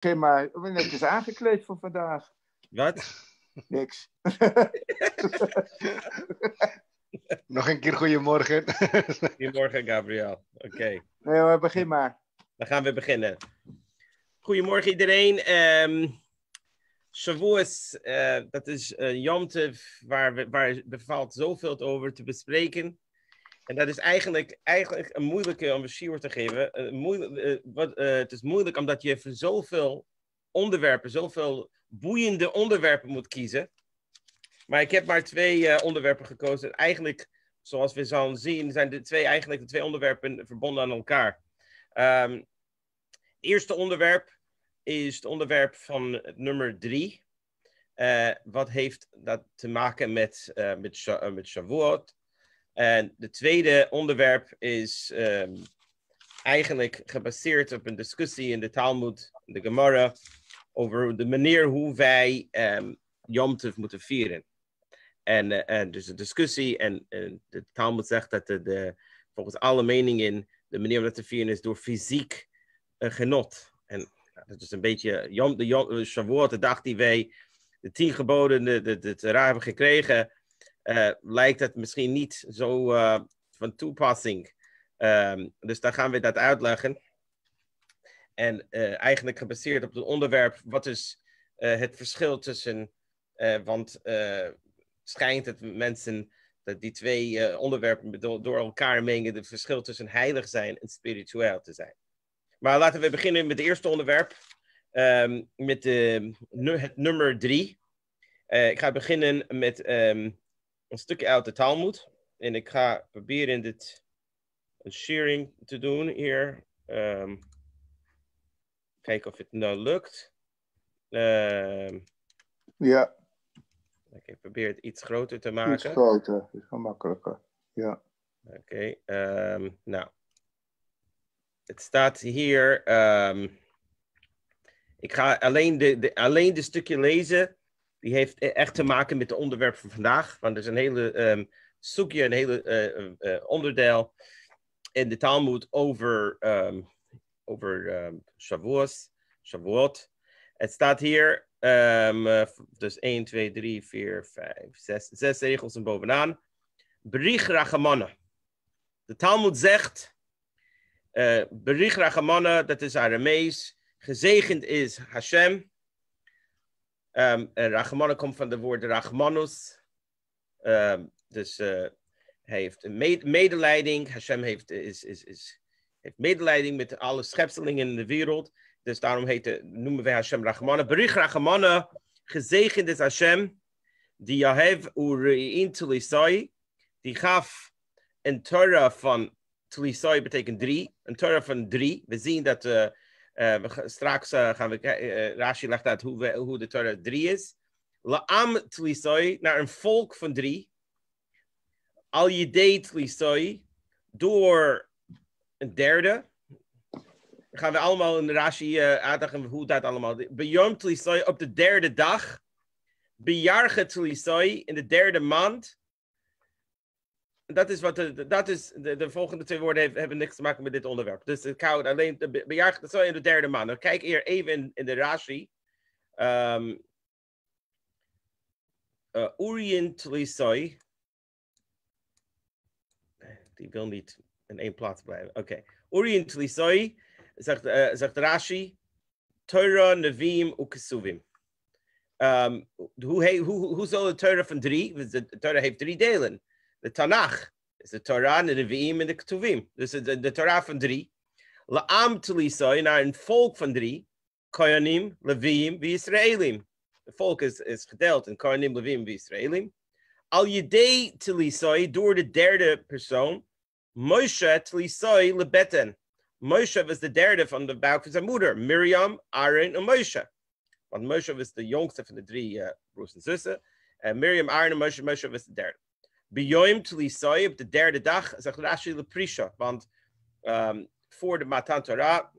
Geen maar, ik ben netjes aangekleed voor vandaag. Wat? Niks. Nog een keer goedemorgen. Goedemorgen, Gabriel. Oké, Nee hoor, begin maar. dan gaan we beginnen. Goedemorgen iedereen. Um, Shavuos, eh, dat is een Tov waar, we, waar bevalt zoveel over te bespreken. En dat is eigenlijk, eigenlijk een moeilijke om een te geven. Eh, moeilijk, eh, wat, eh, het is moeilijk omdat je voor zoveel onderwerpen, zoveel boeiende onderwerpen moet kiezen. Maar ik heb maar twee onderwerpen gekozen. Eigenlijk, zoals we zullen zien, zijn de twee, eigenlijk de twee onderwerpen verbonden aan elkaar. Het eerste onderwerp is het onderwerp van nummer drie. Wat heeft dat te maken met, met, met Shavuot? En het tweede onderwerp is ehm, eigenlijk gebaseerd op een discussie in de Talmud, de Gemara, over de manier hoe wij ehm Yom Tov moeten vieren. En, eh, en dus een discussie en, de Talmud zegt dat de, de, volgens alle meningen de manier om dat te vieren is door fysiek eh, genot. En dat is een beetje Yom, de Yom, eh, Shavuot, de dag die wij de tien geboden, de, de, de hebben gekregen, eh, lijkt het misschien niet zo eh, van toepassing. Ehm, dus daar gaan we dat uitleggen. En eh, eigenlijk gebaseerd op het onderwerp, wat is eh, het verschil tussen, eh, want eh, schijnt dat mensen dat die twee eh, onderwerpen door, elkaar mengen, het verschil tussen heilig zijn en spiritueel te zijn. Maar laten we beginnen met het eerste onderwerp, ehm, met het nummer drie. Eh, ik ga beginnen met ehm, een stukje uit de Talmud. En ik ga proberen dit een sharing te doen hier. Ehm, kijken of het nou lukt. Ehm, Ja, Oké, ik probeer het iets groter te iets maken. groter. is wel makkelijker. Ja. Oké, ehm, nou. Het staat hier. ik ga alleen de, de, alleen de stukje lezen. Die heeft e- echt te maken met het onderwerp van vandaag. Want er is een hele ehm stukje, een hele eh, eh, onderdeel in de Talmud over, ehm over ehm Shavuos, Shavuot. Het staat hier, eh, dus 1, 2, 3, 4, 5, 6, zes regels en bovenaan. Berich Rachamana. De Talmud zegt, eh Berich dat is Aramees, gezegend is Hashem. Ehm en komt van de woord Rachmanus. Ehm, dus eh, hij heeft een me- medelijding. Hashem heeft, is, is, is, heeft medelijding met alle schepselingen in de wereld. Dus daarom heet noemen wij Hashem Rachmana. Berich Rachamana, gezegend is Hashem, die Yahev Uri'in Tulisai, die gaf een Torah van Tulisai betekent drie, een Torah van drie. We zien dat, eh, we gaan- straks eh, gaan we, eh, Rashi legt uit hoe, we, hoe de Torah drie is. La'am Tulisai, naar een volk van drie. Al Yedei Tulisai, door een derde. Gaan we allemaal in Rashi eh, uitleggen hoe dat allemaal... Beyom Tulisai op de derde dag. Bejarge Tulisai in de derde maand. Dat is wat de, dat is de, de volgende twee woorden hebben niks te maken met dit onderwerp. Dus ik hou alleen de be- bejaarde Tulisai in de derde. Dan kijk hier even in, de Rashi. Ehm uh. Die wil niet in één plaats blijven. Oké. Urien Tulisai, zegt, eh, zegt Rashi. Torah, Nevim, Ukesuvim. Um, hoe, he- hoe, hoe zal de Torah van drie? De Torah heeft drie delen. De Tanach is the Torah, de Nevi'im en de Ketuvim. Dus de, de, de Torah van drie. La'am Tulisai, in een volk van drie. Koyanim, Leviim, wie Israëlim. Het volk is, is gedeeld in Koyanim, Leviim, wie Israëlim. Al Yedei Tulisai, door de derde persoon. Moshe Tulisai lebeten. Moshe was de derde van de buik van zijn. Miriam, Aaron en Moshe. Want Moshe was de jongste van de drie eh, broers en zussen. En Miriam, Aaron en Moshe, Moshe was de derde. Bejoim Tulisai, op de derde dag, zegt Rashi Leprisha. Want ehm, voor de Matan Torah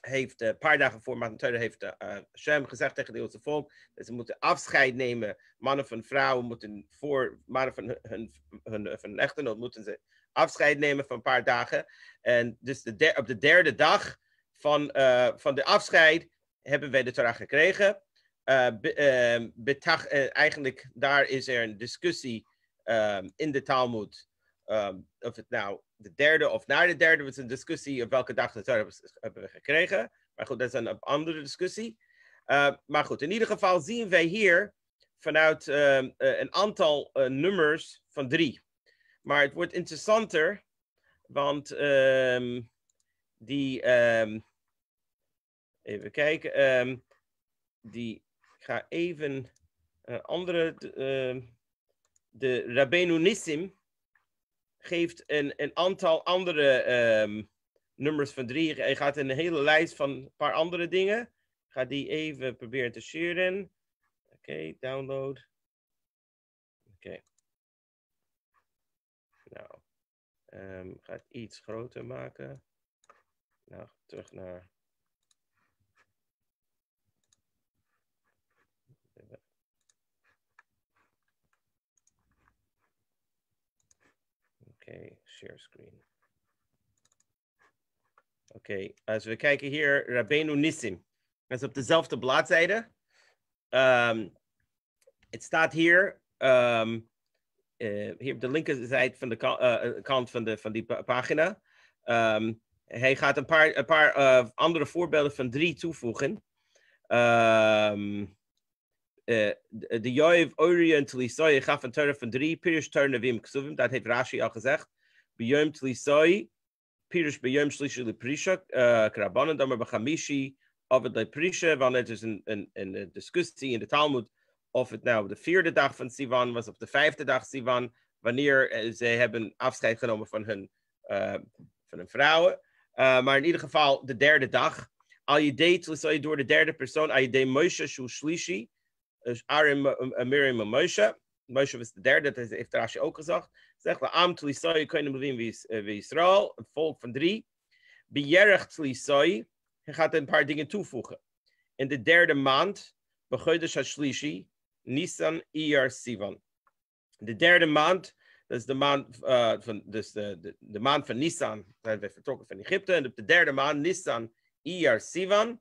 heeft, eh, een paar dagen voor Matan Torah, heeft uh, gezegd tegen de Joodse volk dat ze moeten afscheid nemen. Mannen van vrouwen moeten voor mannen van hun, hun, hun, echtgenoot moeten ze afscheid nemen van een paar dagen. En dus de der- op de derde dag van, eh, van de afscheid hebben wij de Torah gekregen. Uh, eigenlijk, daar is er een discussie um, in de Talmud. Um, of het nou de derde of na de derde was een discussie op welke dag de hebben we gekregen. Maar goed, dat is een andere discussie. Uh, maar goed, in ieder geval zien wij hier vanuit uh, een aantal uh, nummers van drie. Maar het wordt interessanter, want die. Even kijken. Die. Ik ga even een andere. De Rabbeinu Nissim geeft een, een aantal andere nummers van drie. Hij gaat een hele lijst van een paar andere dingen. Ga die even proberen te sharen. Oké, download. Oké. Nou, um, ga het iets groter maken. Nou, terug naar. Okay, share screen. Oké, als we kijken hier, Rabbeinu Nissim. Dat is op dezelfde bladzijde. Um, het staat hier, um, hier op de linkerzijde van de uh, kant van, de, van die pagina. Um, hij gaat een paar, een paar andere voorbeelden van drie toevoegen. De Joev Orient Tlisoi gaf een Torah van drie, Pirish Tornavim Ksuvim, dat heeft Rashi al gezegd. Bejoim Tlisoi, Pirish Bejoim Shlishi Leprisha, Krabanan Damer Bachamishi, of het Leprisha, want het is een, discussie in de Talmud of het nou de vierde dag van Sivan was of de vijfde dag Sivan, wanneer ze hebben afscheid genomen van hun, uh, van hun vrouwen. Maar in ieder geval de derde dag. Al je deed, je door de derde persoon, al je deed Moshe Shlishi, dus Miriam en Moshe. Moshe was de derde, dat heeft Rashi ook gezegd. Zegt, we am tlisoi kunnen bevien wie Israël, een volk van drie. Bejerech tlisoi, hij gaat een paar dingen toevoegen. In de derde maand, Begoides Hashlishi, Nisan Iyar Sivan. De derde maand, dat is de maand, uh, van, dus de, de, de, maand van Nisan, zijn we vertrokken van Egypte. En op de derde maand, Nisan Iyar Sivan.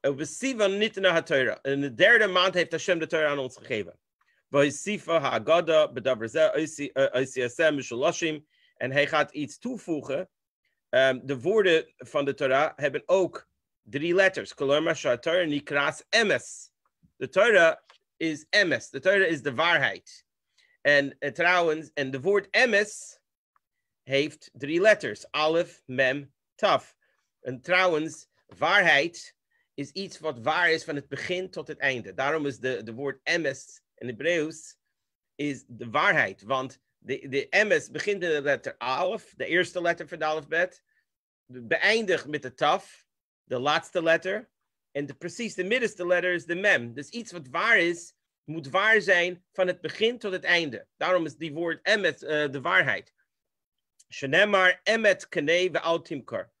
En. In de derde maand heeft Hashem de Torah aan ons gegeven. Sifa oisiasem mishulashim. En hij gaat iets toevoegen. Um, de woorden van de Torah hebben ook drie letters. Koloma shatar nikras emes. De Torah is emes. De Torah is de waarheid. En uh, trouwens, en de woord emes heeft drie letters. Alef, mem, taf. En trouwens, waarheid is iets wat waar is van het begin tot het einde. Daarom is de, de woord emes in Hebreeuws is de waarheid. Want de, de emes begint met de letter alef, de eerste letter van de alfabet. Beëindigt met de taf, de laatste letter. En precies de middenste letter is de mem. Dus iets wat waar is, moet waar zijn van het begin tot het einde. Daarom is die woord emet uh, de waarheid. Shenemar emet kene altimkar.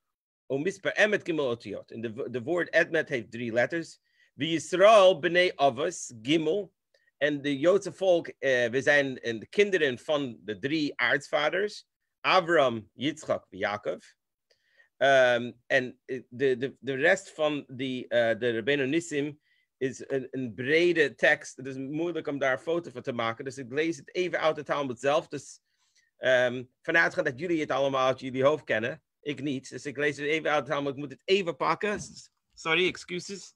Omisper emet gimel otiot. De, woord emet heeft drie letters. We Yisrael bene avos gimel. En de Joodse volk, uh, we zijn de kinderen van de drie aartsvaders. Avram, Yitzchak Jacob. Um, en de, de, de rest van die, uh, de Rebbeinu Nissim is een, een, brede tekst. Het is moeilijk om daar een foto van te maken. Dus ik lees het even uit het Talmud zelf. Dus um, vanuit dat jullie het allemaal uit jullie hoofd kennen. Ik niet. Dus ik lees het even uit Talmud. Ik moet het even pakken. Sorry, excuses.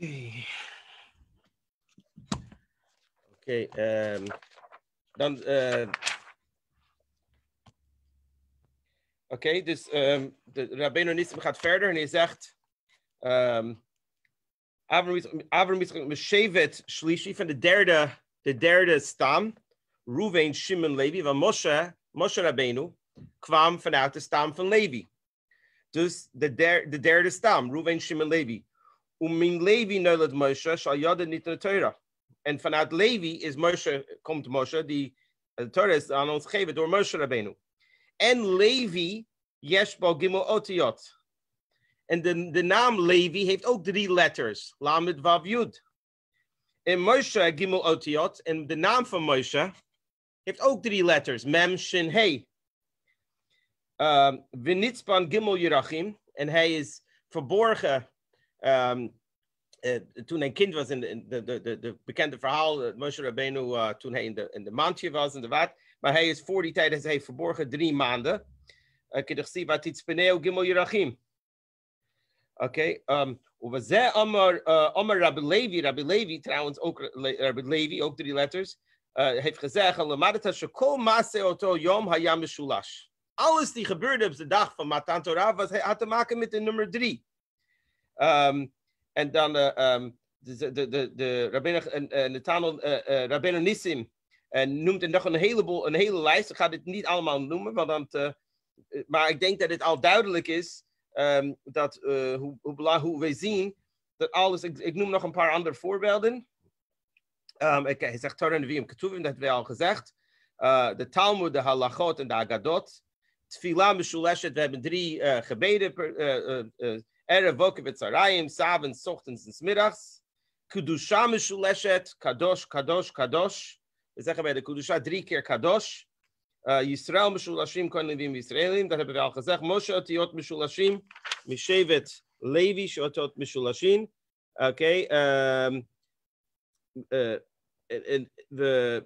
Oké. Oké, um, dan. Uh, okay, dus um, de Rabbeinu Nissim gaat verder en hij zegt. Um, Avram is Meshevet Shlishi van de derde, de derde stam. Ruven Shimon Levi, van Moshe, Moshe Rabbeinu kwam vanuit de stam van Levi. Dus de, der, de derde stam, Ruven Shimon Levi. Umin Levi nolad Moshe, shal yada niet de Torah. En vanuit Levi is Moshe, komt Moshe, die de Torah is aan ons gegeven door Moshe Rabbeinu. En Levi, Yeshbal Gimel Otiot. En de, de naam Levi heeft ook drie letters. Lamed Vav Yud. En Moshe Gimel Otiot. En de naam van Moshe heeft ook drie letters. Mem, Shin, He. Um, Vinitzpan Gimel Yerachim. En hij is verborgen um, toen hij kind was in de, de, de, de, de bekende verhaal, uh, Moshe Rabbeinu, uh, toen hij in de, in de maandje was in de waard. Maar hij is voor die tijd, hij verborgen drie maanden. Oké, um, we Amar, Amar Rabbi Levi, Rabbi Levi, trouwens ook Rabbi Levi, ook drie letters, heeft gezegd. Alles die gebeurde op de dag van Matan Torah was, had te maken met de nummer drie. Um, en dan uh, um, de, de, de, de Rabbeinu uh, uh, Nissim en noemt er nog een heleboel, een hele lijst. Ik ga dit niet allemaal noemen, want dan, uh, maar ik denk dat het al duidelijk is um, dat uh, hoe, hoe, we zien dat alles. Ik, noem nog een paar andere voorbeelden. Um, hij zegt Torah Nevi'im Ketuvim, dat hebben we al gezegd. Uh, de Talmud, de Halachot en de Agadot. Tfilah Meshuleshet, we hebben drie uh, gebeden per, Erev Vokevet Sarayim, s'avonds, ochtends en smiddags. Kedusha Meshuleshet, Kadosh, Kadosh, Kadosh. We zeggen bij de Kedusha drie keer Kadosh. Uh, Yisrael Meshulashim, Kohen Levim Yisraelim. Dat hebben we al gezegd. Moshe Otiot Meshulashim, Mishevet Levi, Shotot Meshulashim. Oké. Uh, en, we...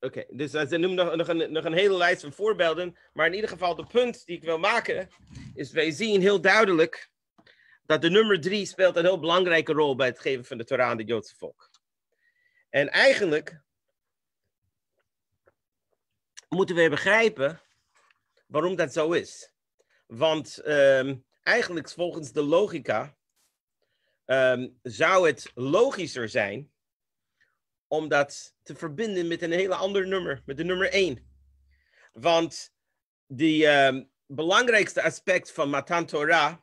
Oké, dus ze noemen nog, nog, een, nog een hele lijst van voorbeelden. Maar in ieder geval, de punt die ik wil maken, is wij zien heel duidelijk dat de nummer drie speelt een heel belangrijke rol bij het geven van de Torah aan het Joodse volk. En eigenlijk moeten we begrijpen waarom dat zo is. Want um, eigenlijk volgens de logica um, zou het logischer zijn om dat te verbinden met een hele ander nummer, met de nummer 1. Want die um, belangrijkste aspect van Matan Torah,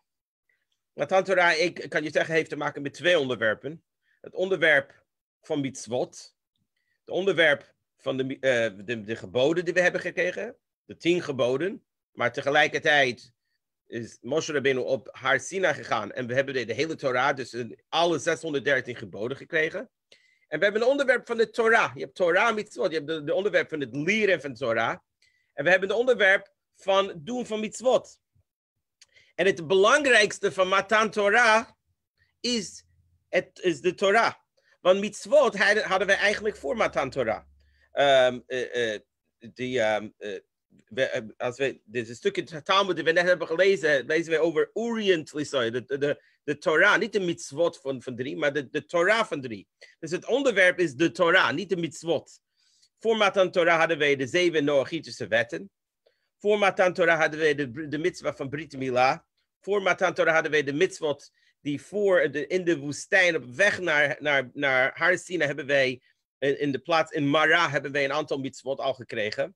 Matan Torah, ik kan je zeggen, heeft te maken met twee onderwerpen. Het onderwerp van mitzvot, het onderwerp van de, uh, de, de geboden die we hebben gekregen, de tien geboden, maar tegelijkertijd is Moshe Rabbeinu op Har Sina gegaan en we hebben de, hele Torah, dus alle 613 geboden gekregen. En we hebben een onderwerp van de Torah. Je hebt Torah mitzvot, je hebt de onderwerp van het leren van Torah. En we hebben het onderwerp van doen van mitzvot. En het belangrijkste van Matan Torah is, het, is de Torah. Want mitzvot hadden we eigenlijk voor Matan Torah. Um, die, um, we, als we, dit stukje die we net hebben gelezen, lezen we over Orient, de, de, de Torah, niet de mitzvot van, van drie, maar de, de Torah van drie. Dus het onderwerp is de Torah, niet de mitzvot. Voor Matan Torah hadden wij de zeven Noachitische wetten. Voor Matan Torah hadden wij de, de mitzvah van Brit Milah. Voor Matan Torah hadden wij de mitzvot die voor de, in de woestijn op weg naar, naar, naar Har Sina hebben wij in, de plaats in Mara hebben wij een aantal mitzvot al gekregen.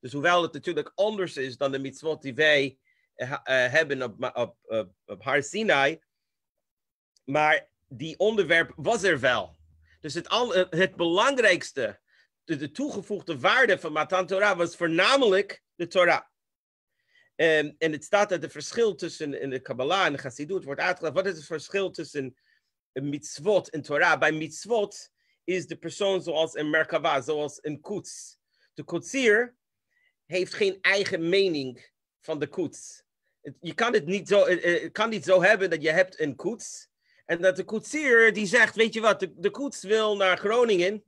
Dus hoewel het natuurlijk anders is dan de mitzvot die wij uh, uh, hebben op, op, op, Har Sinai, maar die onderwerp was er wel. Dus het, al, het belangrijkste, de, de, toegevoegde waarde van Matan Torah was voornamelijk de Torah. Um, en het staat dat het verschil tussen in de Kabbalah en de Chassidut wordt uitgelegd. Wat is het verschil tussen een mitzvot en Torah? Bij mitzvot is de persoon zoals een Merkava, zoals een koets. De koetsier heeft geen eigen mening van de koets. Je kan het niet zo, het kan niet zo hebben dat je hebt een koets en dat de koetsier die zegt, weet je wat, de, de koets wil naar Groningen.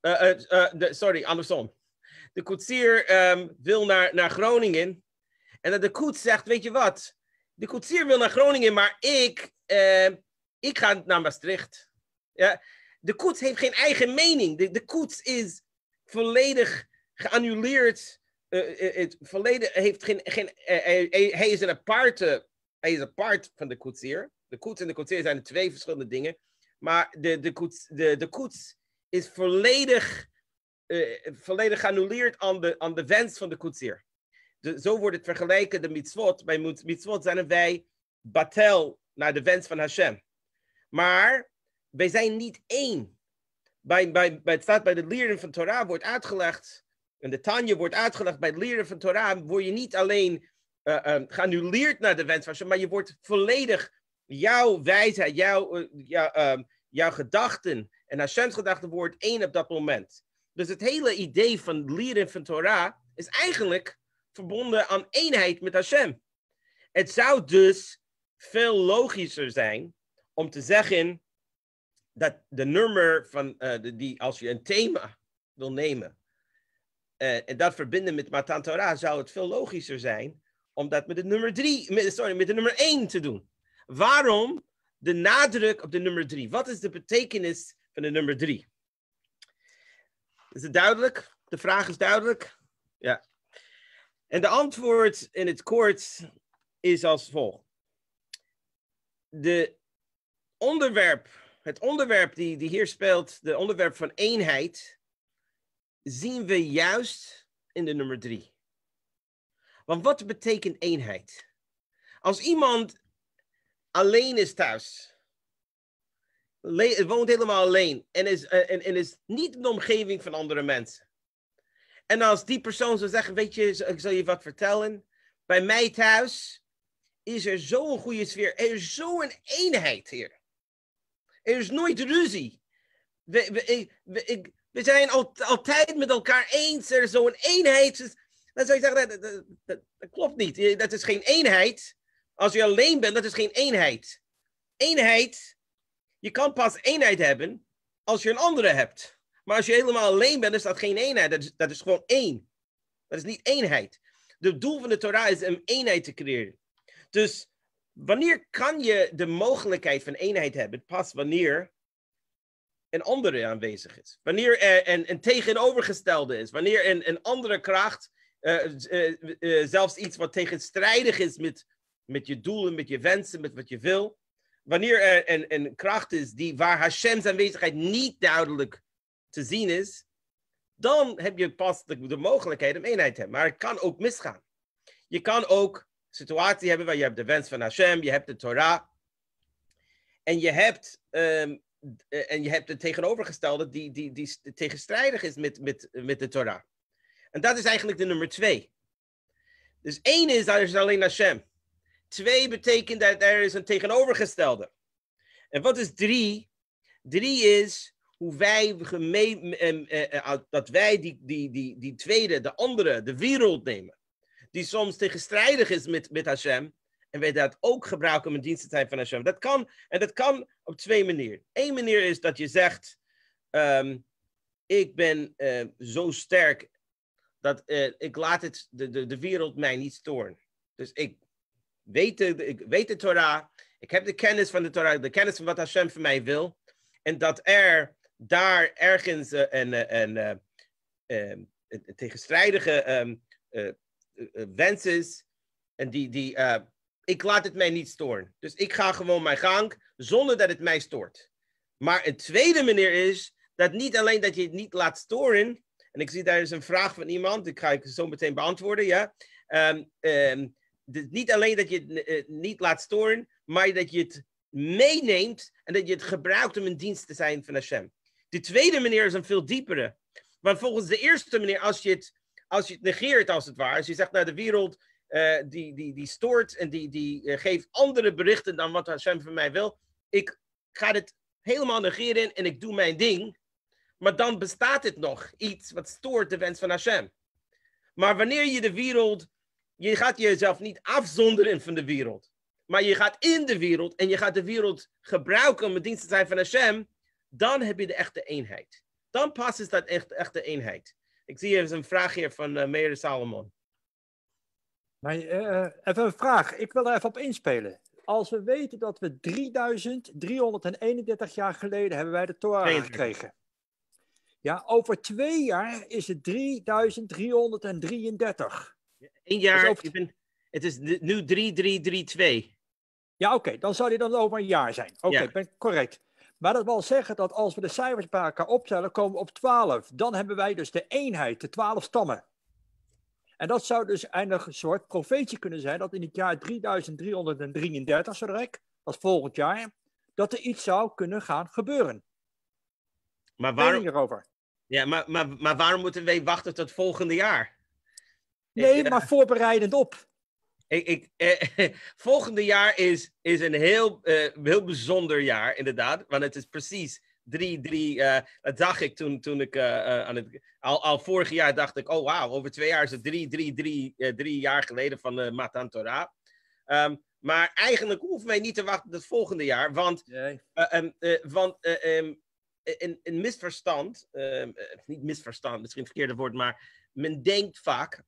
De, sorry, andersom. De koetsier um, wil naar, naar Groningen. En dat de koets zegt, weet je wat, de koetsier wil naar Groningen, maar ik, ehm, ik ga naar Maastricht. Ja? De koets heeft geen eigen mening. De, de koets is volledig geannuleerd. het volledig heeft geen, geen, hij is een aparte, hij is apart van de koetsier. De koets en de koetsier zijn twee verschillende dingen. Maar de, de, koets, de, de koets is volledig, volledig geannuleerd aan de, aan de wens van de koetsier. De, zo wordt het vergeleken, de mitzvot. Bij mitzvot zijn wij batel naar de wens van Hashem. Maar wij zijn niet één. Bij, bij, bij het staat bij de leren van Torah wordt uitgelegd, en de Tanje wordt uitgelegd, bij het leren van Torah word je niet alleen eh, geannuleerd naar de wens van Hashem, maar je wordt volledig jouw wijsheid, jouw, eh, ehm, jouw gedachten en Hashem's gedachten wordt één op dat moment. Dus het hele idee van leren van Torah is eigenlijk verbonden aan eenheid met Hashem. Het zou dus veel logischer zijn om te zeggen dat de nummer van eh, die, als je een thema wil nemen eh, en dat verbinden met Matan Torah, zou het veel logischer zijn om dat met de nummer drie, sorry, met de nummer één te doen. Waarom de nadruk op de nummer drie? Wat is de betekenis van de nummer drie? Is het duidelijk? De vraag is duidelijk? Ja. En de antwoord in het kort is als volgt. De onderwerp, het onderwerp die, die hier speelt, de onderwerp van eenheid, zien we juist in de nummer drie. Want wat betekent eenheid? Als iemand alleen is thuis, woont helemaal alleen en is, eh, en, en is niet in de omgeving van andere mensen. En als die persoon zou zeggen, weet je, ik zal je wat vertellen. Bij mij thuis is er zo'n goede sfeer. Er is zo'n eenheid hier. Er is nooit ruzie. We, zijn al, altijd met elkaar eens. Er is zo'n eenheid. Dus dan zou je zeggen, dat, dat, dat, klopt niet. Dat is geen eenheid. Als je alleen bent, dat is geen eenheid. Eenheid, je kan pas eenheid hebben als je een andere hebt. Maar als je helemaal alleen bent, is dat geen eenheid. Dat is, dat is gewoon één. Dat is niet eenheid. Het doel van de Torah is om eenheid te creëren. Dus wanneer kan je de mogelijkheid van eenheid hebben? Pas wanneer een andere aanwezig is. Wanneer er een, een tegenovergestelde is. Wanneer een, een andere kracht, eh, eh, eh, zelfs iets wat tegenstrijdig is met, met je doelen, met je wensen, met wat je wil. Wanneer er een, een kracht is die, waar Hashem's aanwezigheid niet duidelijk te zien is, dan heb je pas de, de mogelijkheid om eenheid te hebben. Maar het kan ook misgaan. Je kan ook situatie hebben waar je hebt de wens van Hashem, je hebt de Torah. En je hebt, ehm, eh, en je hebt het tegenovergestelde die, die, die tegenstrijdig is met, met, met de Torah. En dat is eigenlijk de nummer twee. Dus één is, dat is alleen Hashem. Twee betekent dat er is een tegenovergestelde. En wat is drie? Drie is hoe wij gemeen, em, eh, eh, dat wij die, die, die, die tweede, de andere, de wereld nemen. Die soms tegenstrijdig is met, met Hashem. En wij dat ook gebruiken om een dienst te zijn van Hashem. Dat kan, en dat kan op twee manieren. Eén manier is dat je zegt, ehm, ik ben eh, zo sterk dat eh, ik laat het, de, de, de wereld mij niet storen. Dus ik weet, de, ik weet de Torah, ik heb de kennis van de Torah, de kennis van wat Hashem van mij wil. En dat er daar ergens eh, een, een, een tegenstrijdige ehm, eh, eh, wens is. En die, die eh, ik laat het mij niet storen. Dus ik ga gewoon mijn gang zonder dat het mij stoort. Maar een tweede manier is dat niet alleen dat je het niet laat storen. En ik zie daar is een vraag van iemand, die ga ik zo meteen beantwoorden. Ja. Ehm, ehm, niet alleen dat je het eh, niet laat storen, maar dat je het meeneemt en dat je het gebruikt om een dienst te zijn van Hashem. De tweede manier is een veel diepere. Want volgens de eerste manier, als je het, als je het negeert als het ware, als je zegt, nou de wereld eh, die, die, die stoort en die, die eh, geeft andere berichten dan wat Hashem van mij wil, ik ga het helemaal negeren en ik doe mijn ding, maar dan bestaat het nog, iets wat stoort de wens van Hashem. Maar wanneer je de wereld, je gaat jezelf niet afzonderen van de wereld, maar je gaat in de wereld en je gaat de wereld gebruiken om een dienst te zijn van Hashem, dan heb je de echte eenheid. Dan pas is dat echt echte eenheid. Ik zie hier een vraag hier van uh, Meir Salomon. Maar, uh, even een vraag, ik wil er even op inspelen. Als we weten dat we 3331 jaar geleden hebben wij de Torah 32. gekregen. Ja, over twee jaar is het 3333. Eén jaar, Dus over- bent- het is nu 3332. Ja, oké, dan zou die dan over een jaar zijn. Oké, Ja. ben correct. Maar dat wil zeggen dat als we de cijfers bij elkaar optellen, komen we op 12. Dan hebben wij dus de eenheid, de 12 stammen. En dat zou dus eindig een soort profetie kunnen zijn dat in het jaar 3333, zo direct, dat is volgend jaar, dat er iets zou kunnen gaan gebeuren. Maar Waarom hierover? ja, maar, maar, maar waarom moeten wij wachten tot volgende jaar? Nee, maar voorbereidend op. Ik, ik, eh, volgende jaar is, is een heel, eh, heel bijzonder jaar, inderdaad. Want het is precies drie, drie. eh, dat dacht ik toen, toen ik aan het. Al, al vorig jaar dacht ik, oh wauw, over twee jaar is het drie, drie, drie, drie jaar geleden van de Matan Torah. Ehm, maar eigenlijk hoeven wij niet te wachten tot het volgende jaar, want eh, ehm, eh, want ehm, een, een misverstand, niet misverstand, misschien het verkeerde woord, maar men denkt vaak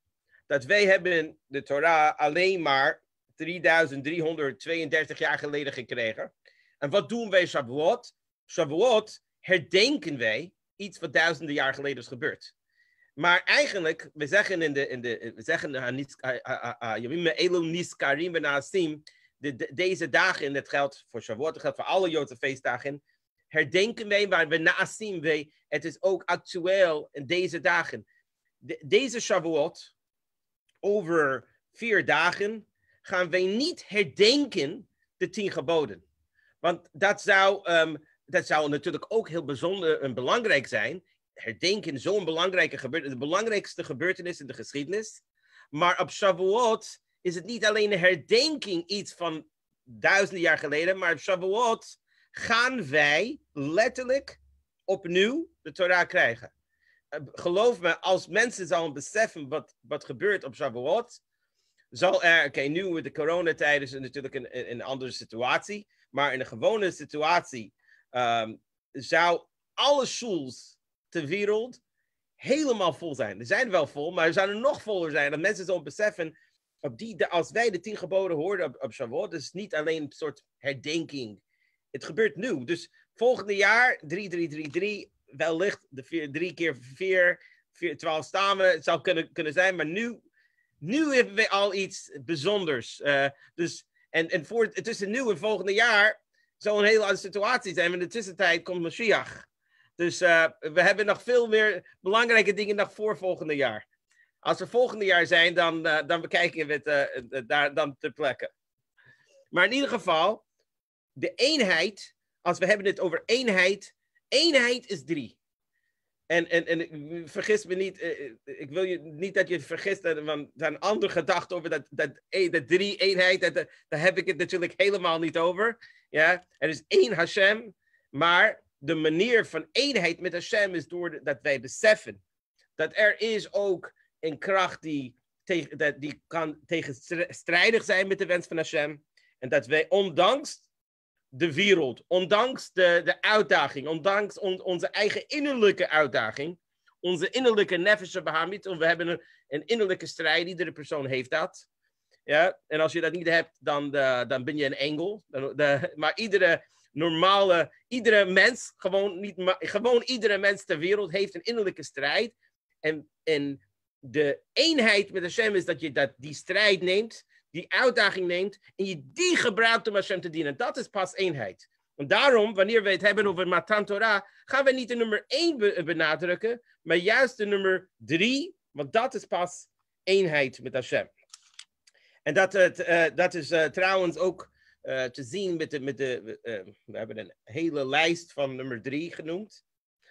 dat wij hebben de Torah alleen maar 3332 jaar geleden gekregen. En wat doen wij Shavuot? Shavuot herdenken wij iets wat duizenden jaar geleden is gebeurd. Maar eigenlijk, we zeggen in de, in de we zeggen Niskarim Benasim, de, de- deze dagen, en dat geldt voor Shavuot, dat geldt voor alle Joodse feestdagen, herdenken wij, waar we naasim wij, het is ook actueel in deze dagen. De- deze Shavuot, over vier dagen, gaan wij niet herdenken de tien geboden. Want dat zou, ehm, dat zou natuurlijk ook heel bijzonder en belangrijk zijn. Herdenken zo'n belangrijke gebeurtenis, de belangrijkste gebeurtenis in de geschiedenis. Maar op Shavuot is het niet alleen een herdenking iets van duizenden jaar geleden, maar op Shavuot gaan wij letterlijk opnieuw de Torah krijgen. Eh, Geloof me, als mensen zouden beseffen wat, wat gebeurt op Shavuot, zal er, oké, nu met de coronatijd is natuurlijk een, een, andere situatie, maar in een gewone situatie ehm, zou alle schools ter wereld helemaal vol zijn. Er zijn wel vol, maar er zouden nog voller zijn. Dat mensen zullen beseffen, op die, als wij de tien geboden hoorden op, op Shavuot, is het niet alleen een soort herdenking. Het gebeurt nu. Dus volgende jaar, 3333, wellicht de vier, drie keer vier, vier, twaalf stammen, het zou kunnen, kunnen zijn, maar nu, nu hebben we al iets bijzonders. Eh, dus, en, en voor, tussen nu en volgende jaar zou een hele andere situatie zijn, maar in de tussentijd komt Mashiach. Dus eh, we hebben nog veel meer belangrijke dingen nog voor volgende jaar. Als we volgende jaar zijn, dan, eh, dan bekijken we het daar dan ter plekke. Maar in ieder geval, de eenheid, als we hebben het over eenheid, eenheid is drie. En, en, en vergis me niet, eh, eh, ik wil je niet dat je vergist, eh, want er zijn andere gedachten over dat, dat, eh, dat drie eenheid, dat, dat- daar heb ik het natuurlijk helemaal niet over. Ja? Er is één Hashem, maar de manier van eenheid met Hashem is door dat wij beseffen dat er is ook een kracht die, tegen, dat, die kan tegenstrijdig zijn met de wens van Hashem. En dat wij ondanks de wereld, ondanks de, de uitdaging, ondanks on- onze eigen innerlijke uitdaging, onze innerlijke nefische behamit, we hebben een, een innerlijke strijd, iedere persoon heeft dat. Ja? En als je dat niet hebt, dan, eh, dan ben je een engel. Maar iedere normale, iedere mens, gewoon, niet, gewoon iedere mens ter wereld heeft een innerlijke strijd. En, en de eenheid met Hashem is dat je dat, die strijd neemt, die uitdaging neemt, en je die gebruikt om Hashem te dienen. Dat is pas eenheid. En daarom, wanneer we het hebben over Matan Torah, gaan we niet de nummer één be- benadrukken, maar juist de nummer drie, want dat is pas eenheid met Hashem. En dat, het, eh, dat is eh, trouwens ook eh, te zien met de. Met de eh, we hebben een hele lijst van nummer drie genoemd.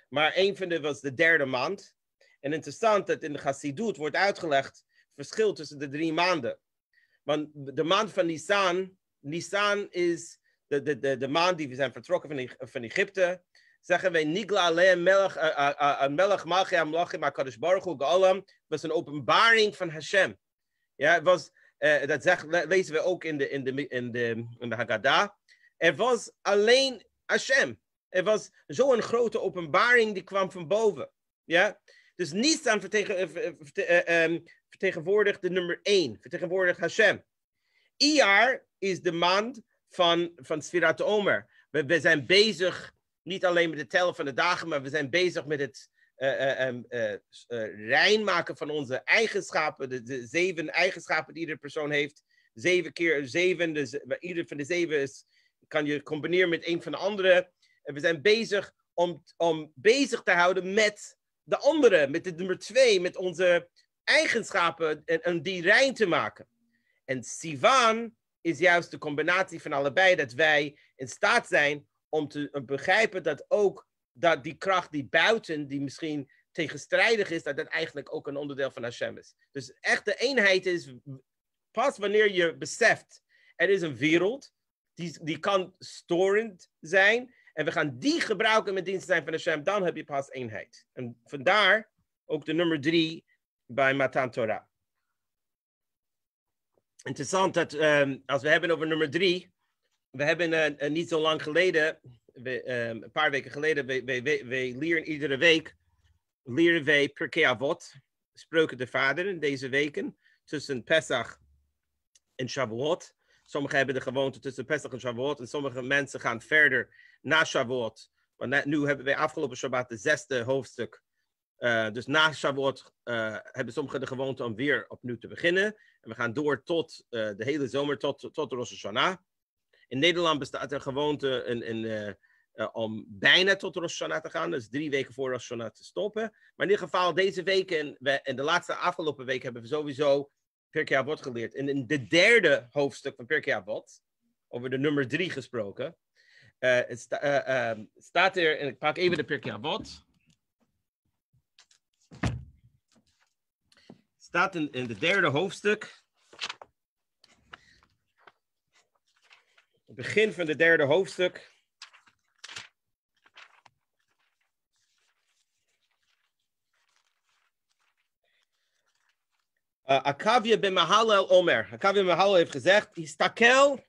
Maar een van de was de derde maand. En interessant dat in de Chassidut wordt uitgelegd het verschil tussen de drie maanden. Want de maand van Nisan, Nisan is de, de, de, de maand die we zijn vertrokken van, Eg- van Egypte. Zeggen wij, Nigla Aleh Melech eh, eh, eh, Melech Malchei Amlachim HaKadosh Baruch Hu Ga'olam. was een openbaring van Hashem. Ja, was, eh, dat zegt, le- lezen we ook in de, in de, in de, in de Haggadah. Er was alleen Hashem. Er was zo'n grote openbaring die kwam van boven. Ja? Dus Nisan vertegen, ver- verte- vertegenwoordigt de nummer 1, vertegenwoordigt Hashem. Iyar is de maand van, van Sfirat Omer. We, we zijn bezig, niet alleen met het tellen van de dagen, maar we zijn bezig met het eh, rein maken van onze eigenschappen, de, de zeven eigenschappen die iedere persoon heeft. Zeven keer zeven, dus ieder van de zeven is, kan je combineren met een van de andere. En we zijn bezig om, om bezig te houden met de andere, met de nummer twee, met onze eigenschappen en, die rein te maken. En Sivan is juist de combinatie van allebei, dat wij in staat zijn om te begrijpen dat ook dat die kracht die buiten, die misschien tegenstrijdig is, dat dat eigenlijk ook een onderdeel van Hashem is. Dus echt de eenheid is pas wanneer je beseft, er is een wereld, die, die kan storend zijn, en we gaan die gebruiken met dienst zijn van Hashem, dan heb je pas eenheid. En vandaar ook de nummer drie bij Matan Torah. Interessant dat um, als we hebben over nummer drie, we hebben uh, uh, niet zo lang geleden, we, um, een paar weken geleden, we, we, we, leren iedere week, leren wij Pirkei Avot, Spreuken de Vader in deze weken, tussen Pesach en Shavuot. Sommigen hebben de gewoonte tussen Pesach en Shavuot, en sommige mensen gaan verder na Shavuot. Want nu hebben wij afgelopen Shabbat de zesde hoofdstuk. Uh, dus na Shavuot uh, hebben sommigen de gewoonte om weer opnieuw te beginnen. En we gaan door tot uh, de hele zomer, tot, tot Rosh Hashanah. In Nederland bestaat er gewoonte om bijna tot Rosh Hashanah te gaan. Dus drie weken voor Rosh Hashanah te stoppen. Maar in ieder geval deze week en, en de laatste afgelopen week hebben we sowieso Pirkei Avot geleerd. En in de derde hoofdstuk van Pirkei Avot, over de nummer drie gesproken, um, staat er, en ik pak even de Pirkei Avot. Staat in, in de derde hoofdstuk. Het begin van de derde hoofdstuk. Uh, Akavia ben Mahalel Omer. Akavia ben Mahalel heeft gezegd: Istakel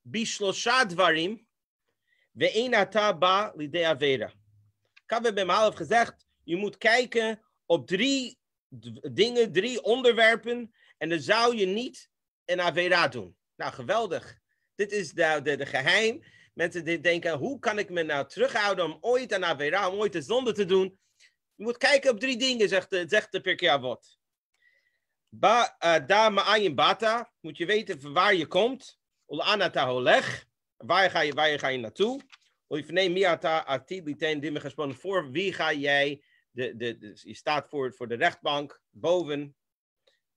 bishlosha dvarim ve'en ata ba lidei avera. Akavia ben Mahalel heeft gezegd: je moet kijken op drie dingen, drie onderwerpen, en dan zou je niet een avera doen. Nou, geweldig. Dit is de, de, geheim. Mensen die denken, hoe kan ik me nou terughouden om ooit een avera, om ooit een zonde te doen? Je moet kijken op drie dingen, zegt de, zegt de Pirkei. Ba, uh, da ma'ayin bata, moet je weten van waar je komt. Ul'ana taholech, waar ga je, waar ga je naartoe? Ul'ifnei mi'ata atid dimme voor wie ga jij de, de, de, je staat voor, voor de rechtbank, boven,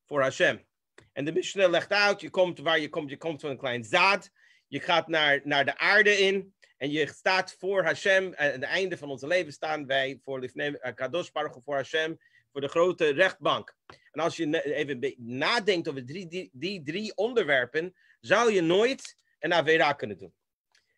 voor Hashem. En de Mishnah legt uit, je komt waar je komt, je komt van een klein zaad, je gaat naar, naar de aarde in, en je staat voor Hashem, aan het einde van onze leven staan wij voor Kadosh Baruch voor Hashem, voor de grote rechtbank. En als je even nadenkt over drie, die, die drie onderwerpen, zou je nooit een Avera kunnen doen.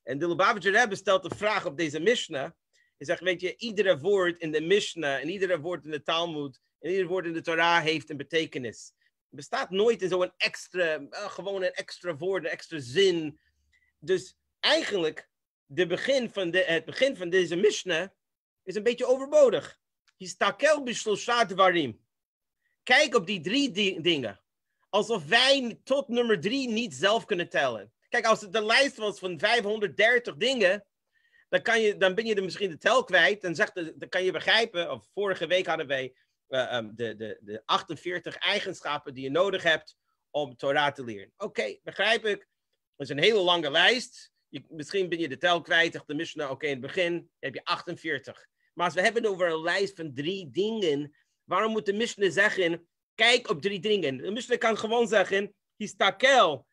En de Lubavitcher Rebbe stelt een vraag op deze Mishnah, hij zegt, weet je, iedere woord in de Mishnah en iedere woord in de Talmud en ieder woord in de Torah heeft een betekenis. Er bestaat nooit in zo'n extra, uh, gewoon een extra woord, een extra zin. Dus eigenlijk, de begin van de, het begin van deze Mishnah is een beetje overbodig. Kijk op die drie di dingen. Alsof wij tot nummer drie niet zelf kunnen tellen. Kijk, als het de lijst was van 530 dingen, dan, kan je, dan ben je er misschien de tel kwijt. Dan, zegt dan kan je begrijpen, of vorige week hadden wij uh, um, de, de, de 48 eigenschappen die je nodig hebt om Torah te leren. Oké, begrijp ik. Dat is een hele lange lijst. Je, misschien ben je de tel kwijt, de Mishnah. Oké, in het begin heb je 48. Maar als we hebben over een lijst van drie dingen, waarom moet de Mishnah zeggen, kijk op drie dingen? De Mishnah kan gewoon zeggen, histakel,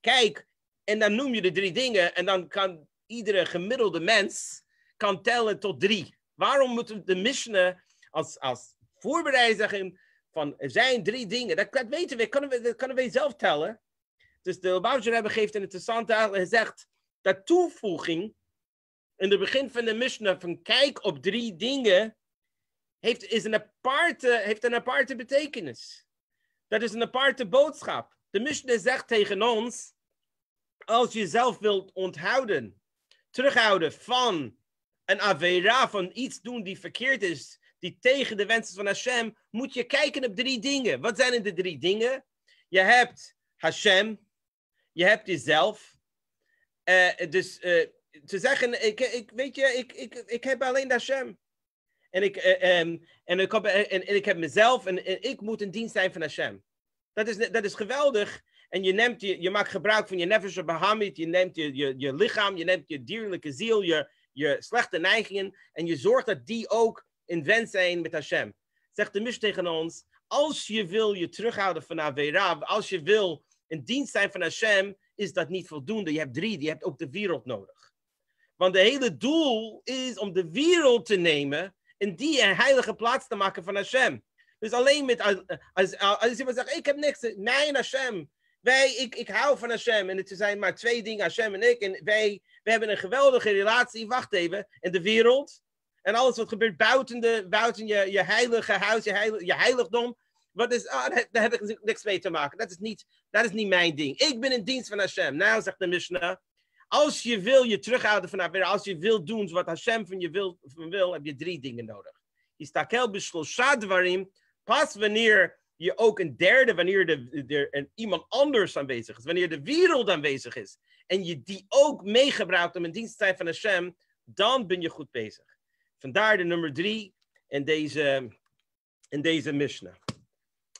kijk, en dan noem je de drie dingen en dan kan iedere gemiddelde mens kan tellen tot drie. Waarom moeten de Mishnah als, als voorbereiding van er zijn drie dingen. Dat, dat weten we, kunnen we, dat kunnen we zelf tellen. Dus de Bouwtje hebben geeft een interessante hij zegt dat toevoeging in het begin van de Mishnah van kijk op drie dingen heeft, is een aparte, heeft een aparte betekenis. Dat is een aparte boodschap. De Mishnah zegt tegen ons, als je zelf wilt onthouden, terughouden van een avera, van iets doen die verkeerd is, die tegen de wensen van Hashem, moet je kijken op drie dingen. Wat zijn de drie dingen? Je hebt Hashem, je hebt jezelf. Uh, dus te zeggen, ik, ik, weet je, ik, ik, ik heb alleen Hashem. En ik, uh, um, en, ik heb, en, ik heb mezelf en, en, ik moet een dienst zijn van Hashem. Dat is, dat is geweldig. En je, neemt, je, je maakt gebruik van je nefesh bahamid, je neemt je, je, je lichaam, je neemt je dierlijke ziel, je, je slechte neigingen. En je zorgt dat die ook in wens zijn met Hashem. Zegt de mis tegen ons, als je wil je terughouden van Avera, als je wil in dienst zijn van Hashem, is dat niet voldoende. Je hebt drie, je hebt ook de wereld nodig. Want de hele doel is om de wereld te nemen en die een heilige plaats te maken van Hashem. Dus alleen met, als, als, als iemand zegt, ik heb niks, mij en Hashem, Wij, ik, ik hou van Hashem. En het zijn maar twee dingen, Hashem en ik. En wij, wij hebben een geweldige relatie. Wacht even. En de wereld. En alles wat gebeurt buiten, de, buiten je, je heilige huis, je, heilig, je heiligdom. Wat is, ah, daar, heb ik niks mee te maken. Dat is, niet, dat is niet mijn ding. Ik ben in dienst van Hashem. Nou, zegt de Mishnah. Als je wil je terughouden van als je wil doen wat Hashem van je wil, van wil heb je drie dingen nodig. Je staat waarin pas wanneer je ook een derde, wanneer de, er een, iemand anders aanwezig is, wanneer de wereld aanwezig is, en je die ook meegebruikt om in dienst te zijn van Hashem, dan ben je goed bezig. Vandaar de nummer drie in deze, in deze Mishnah.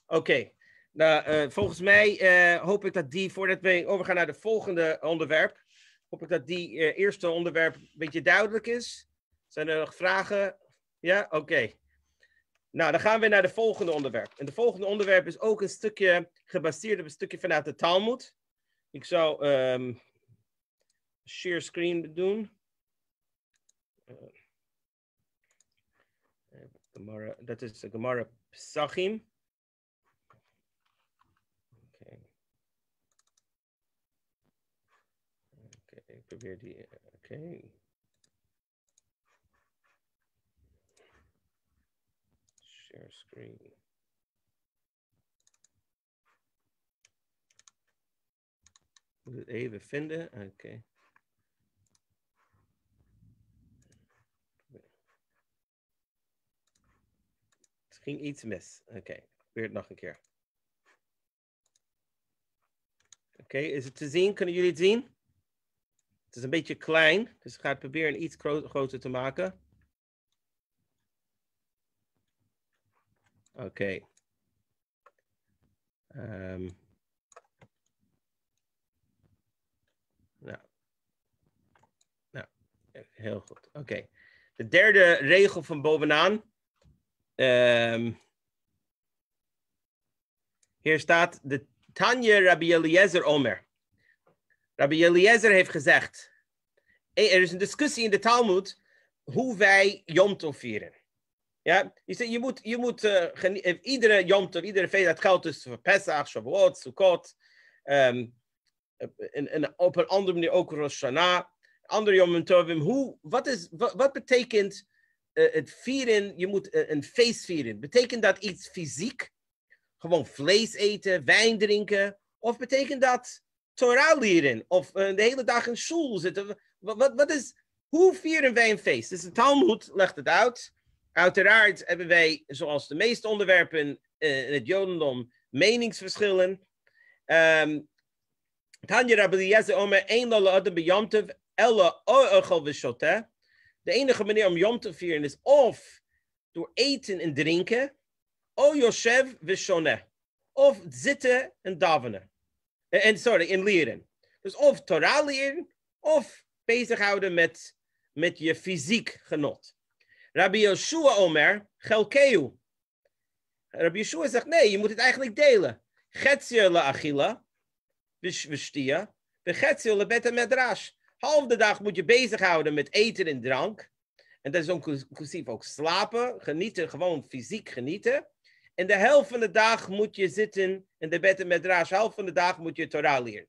Oké, nou, uh, volgens mij uh, hoop ik dat die, voordat we overgaan naar het volgende onderwerp, hoop ik dat die uh, eerste onderwerp een beetje duidelijk is. Zijn er nog vragen? Ja, oké. Nou, dan gaan we naar de volgende onderwerp. En de volgende onderwerp is ook een stukje gebaseerd op een stukje vanuit de Talmud. Ik zou um, share screen doen. Uh, dat is de Gemara Psachim. Oké. Oké, ik probeer die. Oké. Okay. Share. Moet het even vinden? Oké. Het ging iets mis. Oké, probeer het nog een keer. Oké, is het te zien? Kunnen jullie het zien? Het is een beetje klein, dus ik ga het proberen iets groter te maken. Okay. Um, nou. nou, heel goed. Oké. De derde regel van bovenaan. Um, hier staat de Tanya Rabbi Eliezer Omer. Rabbi Eliezer heeft gezegd. Er is een discussie in de Talmud hoe wij Yom Tov vieren. Ja, je, je moet, je moet uh, iedere Yom Tov, iedere feest, dat geldt dus voor Pesach, Shavuot, Sukkot. Um, en, op een andere manier ook Rosh Hashanah. Andere Yom Tovim. Hoe, wat, is, wat, betekent het vieren, je moet een feest vieren? Betekent dat iets fysiek? Gewoon vlees eten, wijn drinken? Of betekent dat Torah leren? Of de hele dag in school zitten? Wat, wat, wat is, hoe vieren wij een feest? Dus de Talmud legt het uit. Uiteraard hebben wij, zoals de meeste onderwerpen in het Jodendom, meningsverschillen. De enige manier om Yom te vieren is of door eten en drinken, o Yoshev vishone, of zitten en davenen. En, sorry, in leren. Dus of Torah leren, of bezighouden met, met je fysiek genot. Rabbi Yeshua Omer, Gelkeu. Rabbi Yeshua zegt, nee, je moet het eigenlijk delen. Getzir la achila, vishtia, getzir la beta medrash. Half de dag moet je bezighouden met eten en drank. En dat is inclusief ook slapen, genieten, gewoon fysiek genieten. En de helft van de dag moet je zitten in de beta medrash. Half van de dag moet je Torah leren.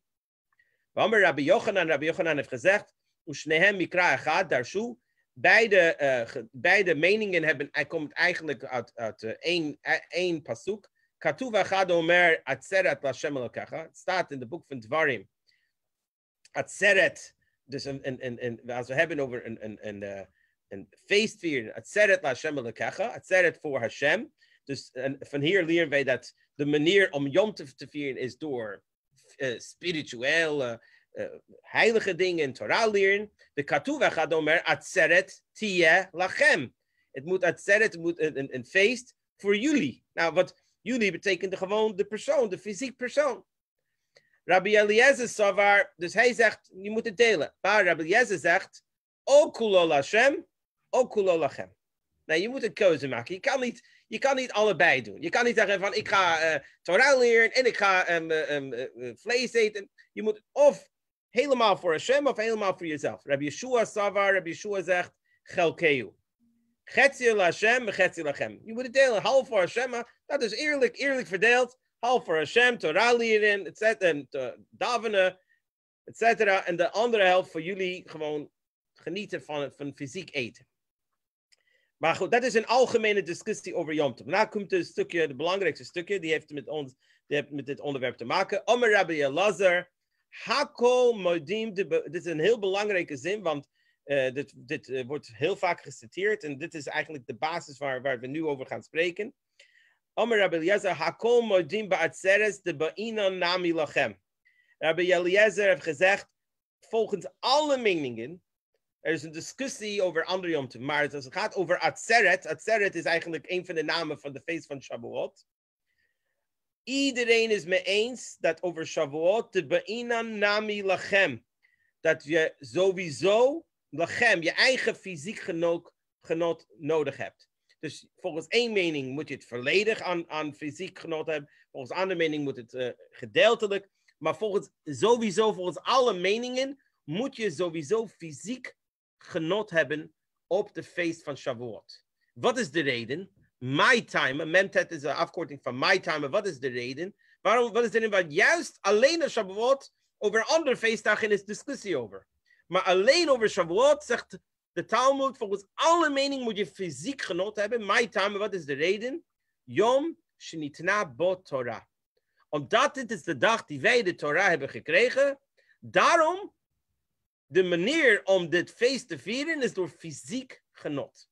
Waarom Rabbi Yochanan, Rabbi Yochanan heeft gezegd, Ushnehem mikra echad darshu, beide, uh, beide meningen hebben, komt eigenlijk uit, uit uh, één, uh, één pasuk. Katuva gaat omer atzeret Lashem Het staat in het boek van Dvarim. Atzeret, dus een, een, een, als we hebben over een, een, een, een feestvieren, atzeret Lashem Elokecha, atzeret voor Hashem. Dus van hier leren wij dat de manier om Yom te, vieren is door uh, heilige dingen in Torah leren. De katuva gaat omer atzeret tia lachem. Het moet atzeret, het moet een, een, een, feest voor jullie. Nou, wat jullie betekent gewoon de persoon, de fysiek persoon. Rabbi Eliezer Savar, dus hij zegt, je moet het delen. Maar Rabbi Eliezer zegt, o kulo lachem, o kulo lachem. Nou, je moet een keuze maken. Je kan niet, je kan niet allebei doen. Je kan niet zeggen van, ik ga uh, Torah leren en ik ga um, um, uh, vlees eten. Je moet of helemaal voor Hashem of helemaal voor jezelf. Rabbi Yeshua Savar, Rabbi Yeshua zegt, Chelkeu. Getzil Hashem, Getzil Hashem. Je moet het delen, half voor Hashem, dat is eerlijk, eerlijk verdeeld. Hal voor Hashem, Torah leren, et cetera, en davenen, et cetera. En de andere helft voor jullie gewoon genieten van, van fysiek eten. Maar goed, dat is een algemene discussie over Yom Tov. Daarna komt het stukje, het belangrijkste stukje, die heeft met ons, die heeft met dit onderwerp te maken. Omer Rabbi Elazar, Hakol Modim, dit is een heel belangrijke zin, want eh, dit, dit eh, wordt heel vaak geciteerd en dit is eigenlijk de basis waar, we nu over gaan spreken. Omer Rabbi Eliezer, Hakol Modim Ba'atzeres de Ba'inan Nami Lachem. Rabbi Eliezer heeft gezegd, volgens alle meningen, er is een discussie over andere maar als het gaat over Atzeret, Atzeret is eigenlijk een van de namen van de feest van Shavuot. Iedereen is mee eens dat over Shavuot, de Ba'inan Nami Lachem, dat je sowieso Lachem, je eigen fysiek genot, genot nodig hebt. Dus volgens één mening moet je het volledig aan, aan fysiek genot hebben, volgens andere mening moet het eh, gedeeltelijk, maar volgens sowieso, volgens alle meningen, moet je sowieso fysiek genot hebben op de feest van Shavuot. Wat is de reden? My time, Memtet is een afkorting van my time. Wat is de reden? Waarom, wat is de reden? Want juist alleen op Shavuot, over andere feestdagen is discussie over. Maar alleen over Shavuot zegt de Talmud, volgens alle mening moet je fysiek genot hebben. My time, wat is de reden? Yom Shnitna Bo Torah. Omdat dit is de dag die wij de Torah hebben gekregen, daarom de manier om dit feest te vieren is door fysiek genot.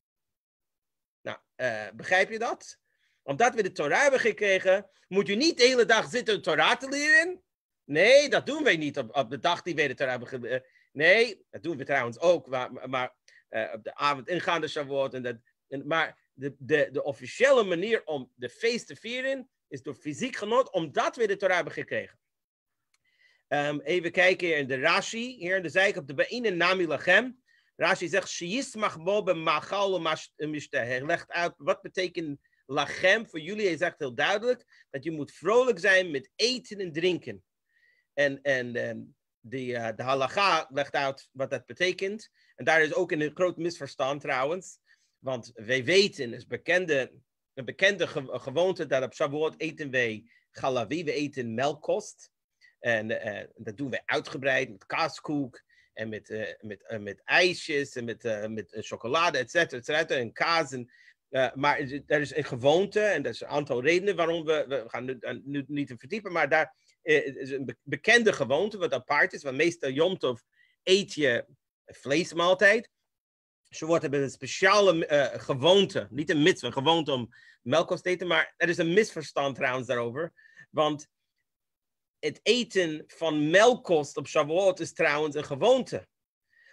Nou, eh, begrijp je dat? Omdat we de Torah hebben gekregen, moet je niet de hele dag zitten Torah te leren. Nee, dat doen wij niet op, de dag die wij de Torah hebben geleerd. Nee, dat doen we trouwens ook, maar, eh, op de avond ingaande Shavuot. En dat, en, maar de, de, de officiële manier om de feest te vieren is door fysiek genot, omdat we de Torah hebben gekregen. Um, even kijken in de Rashi, hier in de zijk op de Be'ine Nami Lachem. Rashi zegt, Shiis magbo machal Hij legt uit, wat betekent Lachem voor jullie? Hij zegt heel duidelijk, dat je moet vrolijk zijn met eten en drinken. En, en de, uh, de halacha legt uit wat dat betekent. En daar is ook een groot misverstand trouwens. Want wij weten, is bekende, een bekende ge gewoonte, dat op Shavuot eten wij galavi, we eten melkkost. En uh, dat doen we uitgebreid met kaaskoek en met, uh, met, uh, met ijsjes en met, met chocolade, et cetera, et cetera, en kaas. En, maar er is een gewoonte en er is een aantal redenen waarom we, we gaan nu, niet verdiepen, maar daar is een bekende gewoonte wat apart is, want meestal Yom Tov eet je vleesmaaltijd. Shavuot hebben een speciale gewoonte, niet een mitzvah, een gewoonte om melkkost te eten, maar er is een misverstand trouwens daarover, want het eten van melkkost op Shavuot is trouwens een gewoonte.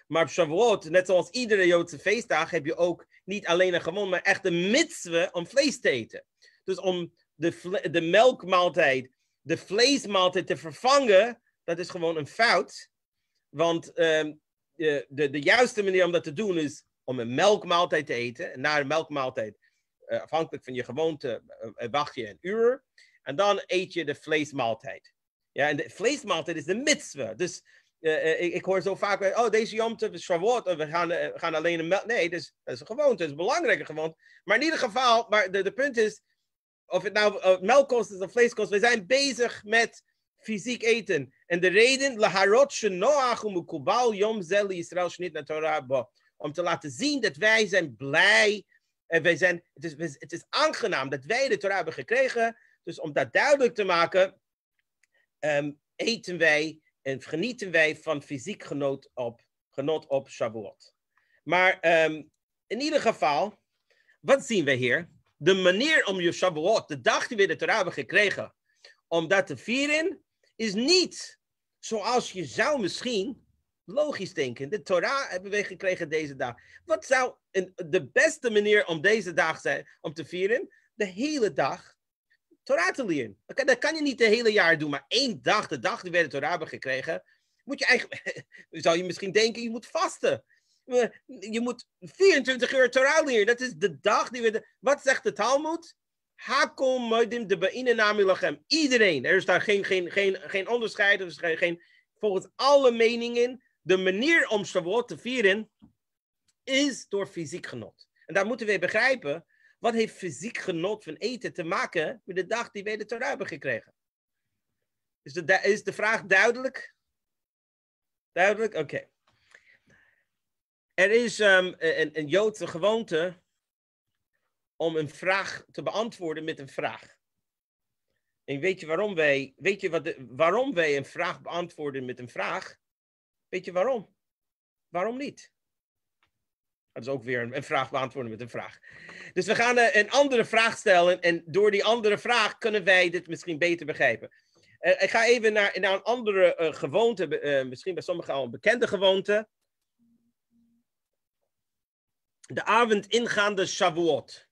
Maar op Shavuot, net zoals iedere Joodse feestdag, heb je ook niet alleen een gewoonte, maar echt een mitzwe om vlees te eten. Dus om de, de melkmaaltijd, de vleesmaaltijd te vervangen, dat is gewoon een fout. Want um, de, de, de juiste manier om dat te doen is om een melkmaaltijd te eten. En na een melkmaaltijd, uh, afhankelijk van je gewoonte, uh, wacht je een uur. En dan eet je de vleesmaaltijd. Ja, en de vleesmaaltijd is de mitzvah. Dus uh, ik, ik, hoor zo vaak, oh, deze Yom Tov is Shavuot, we gaan, we gaan alleen een melk. Nee, dus, dat is een gewoonte, dat is een belangrijke gewoonte. Maar in ieder geval, maar de, punt is, of het nou uh, melkkost is of vleeskost, we zijn bezig met fysiek eten. En de reden, laharot shenoach yom zel Yisrael shnit na Torah om te laten zien dat wij zijn blij wij zijn, het is, het is aangenaam dat wij de Torah hebben gekregen. Dus om dat duidelijk te maken, um, eten wij en genieten wij van fysiek genot op, genot op Shavuot. Maar um, in ieder geval, wat zien we hier? De manier om je Shavuot, de dag die we de Torah hebben gekregen, om dat te vieren, is niet zoals je zou misschien logisch denken. De Torah hebben we gekregen deze dag. Wat zou de beste manier om deze dag zijn, om te vieren? De hele dag Torah te leren. Dat kan je niet de hele jaar doen, maar één dag, de dag die we de Torah hebben gekregen, moet je eigenlijk, zou je misschien denken, je moet vasten. Je moet 24 uur Torah leren. Dat is de dag die we. De, wat zegt de Talmud? Hakom moedim de be'ine lachem. Iedereen. Er is daar geen, geen, geen, geen onderscheid. Er is geen, geen, volgens alle meningen. De manier om Shavuot te vieren is door fysiek genot. En daar moeten we begrijpen. Wat heeft fysiek genot van eten te maken met de dag die wij de Torah hebben gekregen? Is de, is de vraag duidelijk? Duidelijk? Oké. Er is um, een, een Joodse gewoonte om een vraag te beantwoorden met een vraag. En weet je waarom wij, weet je wat de, waarom wij een vraag beantwoorden met een vraag? Weet je waarom? Waarom niet? Dat is ook weer een, vraag beantwoorden met een vraag. Dus we gaan een, een andere vraag stellen en door die andere vraag kunnen wij dit misschien beter begrijpen. Uh, ik ga even naar, naar een andere uh, gewoonte, misschien bij sommigen al een bekende gewoonte. De avond ingaande Shavuot.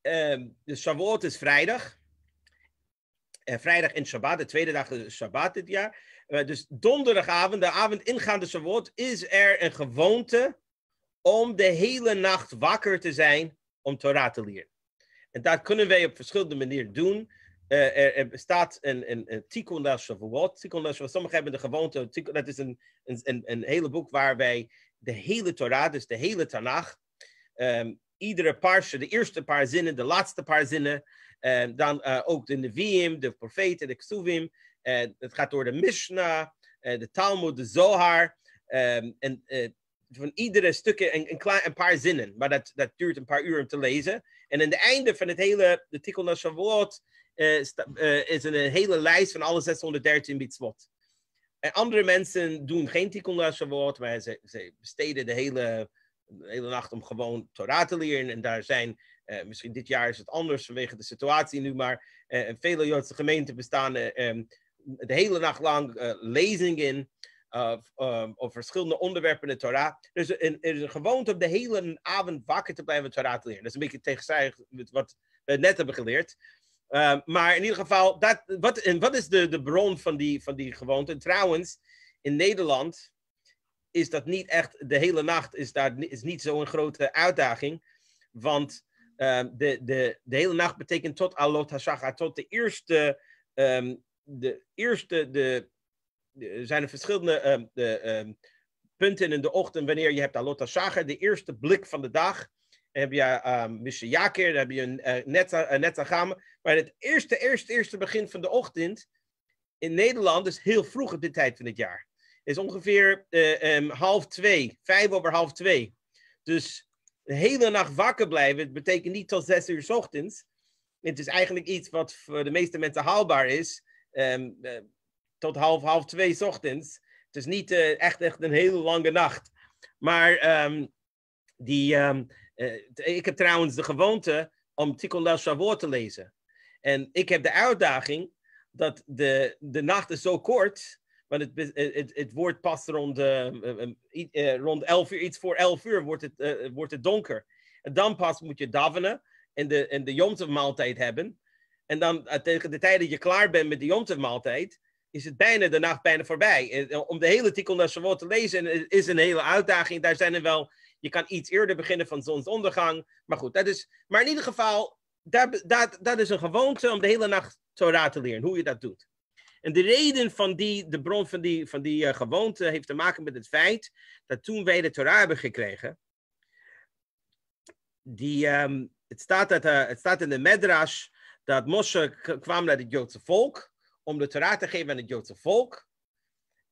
Ehm, de Shavuot is vrijdag. vrijdag en Shabbat, de tweede dag is Shabbat dit jaar. dus donderdagavond, de avond ingaande Shavuot, is er een gewoonte om de hele nacht wakker te zijn om Torah te leren. En dat kunnen wij op verschillende manieren doen. Uh, er, er, bestaat een, een, Tikkun Shavuot. Tikkun. Sommigen hebben de gewoonte, dat is een, een, een hele boek waar wij de hele Torah, dus de hele Tanach, um, iedere parsha, de eerste paar zinnen, de laatste paar zinnen, um, dan uh, ook de Nevi'im, de profeten, de Ksuvim, uh, het gaat door de Mishnah, de Talmud, de Zohar, um, en van iedere stukje een, een, een paar zinnen, maar dat, dat duurt een paar uur om te lezen. En aan het einde van het hele, de Tikkun la Shavuot, uh, is een, hele lijst van alle 613 mitzvot. En andere mensen doen geen Tikkun la Shavuot, maar ze, ze besteden de hele, hele nacht om gewoon Torah te leren. En daar zijn, uh, misschien dit jaar is het anders vanwege de situatie nu, maar vele Joodse gemeenten bestaan um, de hele nacht lang lezingen Uh, um, over verschillende onderwerpen in de Torah. Dus er is een gewoonte om de hele avond wakker te blijven Torah te leren. Dat is een beetje tegenstrijdig met wat we net hebben geleerd. Uh, maar in ieder geval, dat, wat, en wat is de, de bron van die, van die gewoonte? En trouwens, in Nederland is dat niet echt, de hele nacht is, daar, is niet zo'n grote uitdaging. Want uh, de, de, hele nacht betekent tot Alot HaShachar, tot de eerste, de eerste, de, er zijn er verschillende um, de, um, punten in de ochtend wanneer je hebt Alot HaShachar, de eerste blik van de dag. Dan heb je um, Mishayaker, dan heb je een uh, Netza, uh. Maar het eerste, eerste, eerste begin van de ochtend in Nederland is heel vroeg op dit tijd van het jaar. is ongeveer um, half twee, vijf over half twee. Dus de hele nacht wakker blijven, betekent niet tot zes uur ochtends. Het is eigenlijk iets wat voor de meeste mensen haalbaar is. Tot half, half twee ochtends. Het is niet uh, echt, echt een hele lange nacht. Maar um, die, um, uh, ik heb trouwens de gewoonte om Tikkun la Shavuot te lezen. En ik heb de uitdaging dat de, de nacht is zo kort, want het, het, het wordt pas rond, uh, rond 11 uur, iets voor 11 uur wordt het, wordt het donker. En dan pas moet je davenen en de, en de maaltijd hebben. En dan tegen de tijd dat je klaar bent met de maaltijd, is het bijna de nacht bijna voorbij. Om de hele Tikkun la Shavuot te lezen is een hele uitdaging. Daar zijn er wel je kan iets eerder beginnen van zonsondergang. Maar goed, dat is. Maar in ieder geval, dat, dat, is een gewoonte om de hele nacht Torah te leren, hoe je dat doet. En de reden van die, de bron van die, van die uh, gewoonte heeft te maken met het feit dat toen wij de Torah hebben gekregen, die, um, het, staat dat, uh, het staat in de Medrash dat Moshe kwam naar het Joodse volk om de Torah te geven aan het Joodse volk.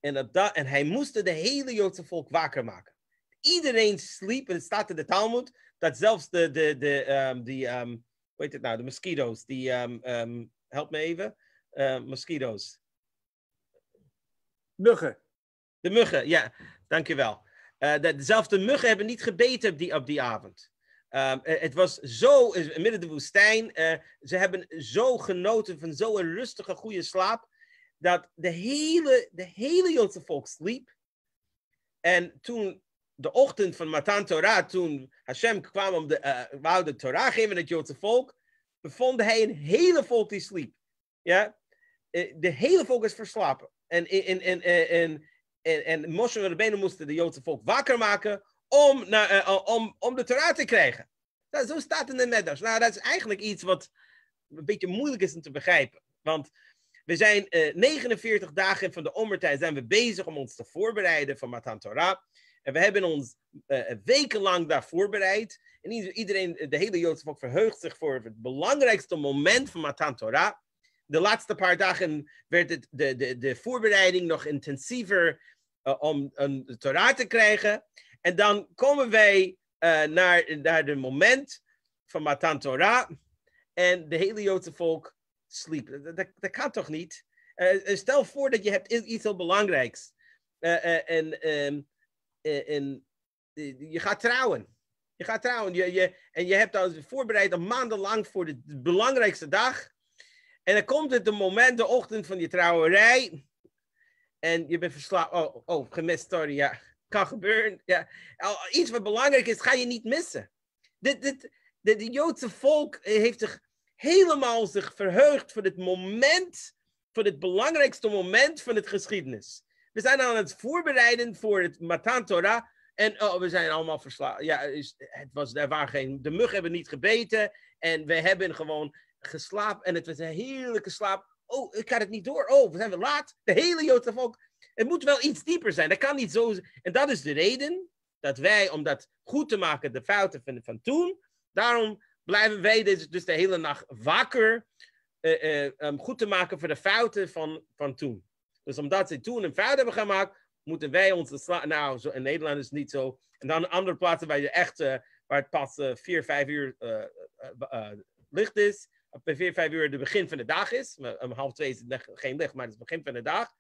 En, dat, dat, en hij moest de hele Joodse volk wakker maken iedereen sliep. En het staat in de Talmud dat zelfs de, de, de, um, die, um, hoe heet het nou, de mosquito's, die, um, help me even, uh, mosquito's. Muggen. De muggen, ja, dankjewel. Uh, de, dezelfde muggen hebben niet gebeten op die, op die avond. Um, het was zo, midden de woestijn, uh, ze hebben zo genoten van zo'n rustige, goede slaap, dat de hele, de hele Joodse volk sliep. En toen de ochtend van Matan Torah, toen Hashem kwam om de, uh, wou de Torah geven aan het Joodse volk, bevond hij een hele volk die sliep. Ja? De hele volk is verslapen. En, en, en, en, en, Moshe en Rebbeinu moesten de Joodse volk wakker maken om, naar, uh, om, om de Torah te krijgen. Zo staat in de Medrash. Nou, dat is eigenlijk iets wat een beetje moeilijk is om te begrijpen. Want we zijn uh, 49 dagen van de omertijd zijn we bezig om ons te voorbereiden voor Matan Torah. En we hebben ons uh, wekenlang daar voorbereid. En iedereen, de hele Joodse volk verheugt zich voor het belangrijkste moment van Matan Torah. De laatste paar dagen werd het, de, de, de voorbereiding nog intensiever om een Torah te krijgen. En dan komen wij uh, naar, naar het moment van Matan Torah. En de hele Joodse volk sliep. Dat, kan toch niet? Uh, stel voor dat je hebt iets heel belangrijks. Uh, en, um, en je gaat trouwen. Je gaat trouwen. Je, je, en je hebt al voorbereid maandenlang voor de, de belangrijkste dag. En dan komt het de moment, de ochtend van je trouwerij. En je bent verslaafd. Oh, oh, gemist, sorry. Ja, kan gebeuren. Ja. Iets wat belangrijk is, ga je niet missen. Dit, de, Joodse volk heeft zich helemaal zich verheugd voor het moment, voor het belangrijkste moment van het geschiedenis. We zijn aan het voorbereiden voor het Matan Torah. En oh, we zijn allemaal verslagen. Ja, het was, er waren geen, de mug hebben niet gebeten. En we hebben gewoon geslapen. En het was een heerlijke slaap. Oh, ik had het niet door. Oh, we zijn weer laat. De hele Joodse volk. Het moet wel iets dieper zijn. Dat kan niet zo En dat is de reden dat wij, om dat goed te maken, de fouten van, van toen. Daarom blijven wij dus, de hele nacht wakker. Uh, um, goed te maken voor de fouten van, van toen. Dus omdat ze toen een fout hebben gemaakt, moeten wij sla Nou, zo, in Nederland is het niet zo. En dan andere plaatsen waar, je echt, uh, waar het pas vier, vijf uur licht is. Bij vier, vijf uur het begin van de dag is. Om half twee is het geen licht, maar het is het begin van de dag.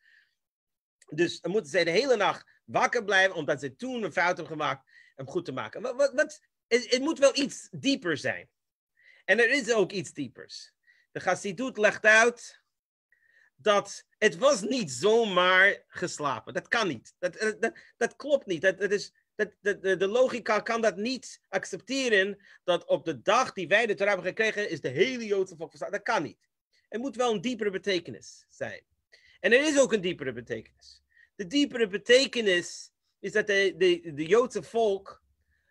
Dus dan moeten zij de hele nacht wakker blijven, omdat ze toen een fout hebben gemaakt om goed te maken. Wat, wat, het, moet wel iets dieper zijn. En er is ook iets diepers. De Chassidut legt uit dat het was niet zomaar geslapen. Dat kan niet. Dat, dat, dat klopt niet. Dat, is, dat, de, de logica kan dat niet accepteren, dat op de dag die wij de Torah hebben gekregen, is de hele Joodse volk verslapen. Dat kan niet. Er moet wel een diepere betekenis zijn. En er is ook een diepere betekenis. De diepere betekenis is dat de, de, de Joodse volk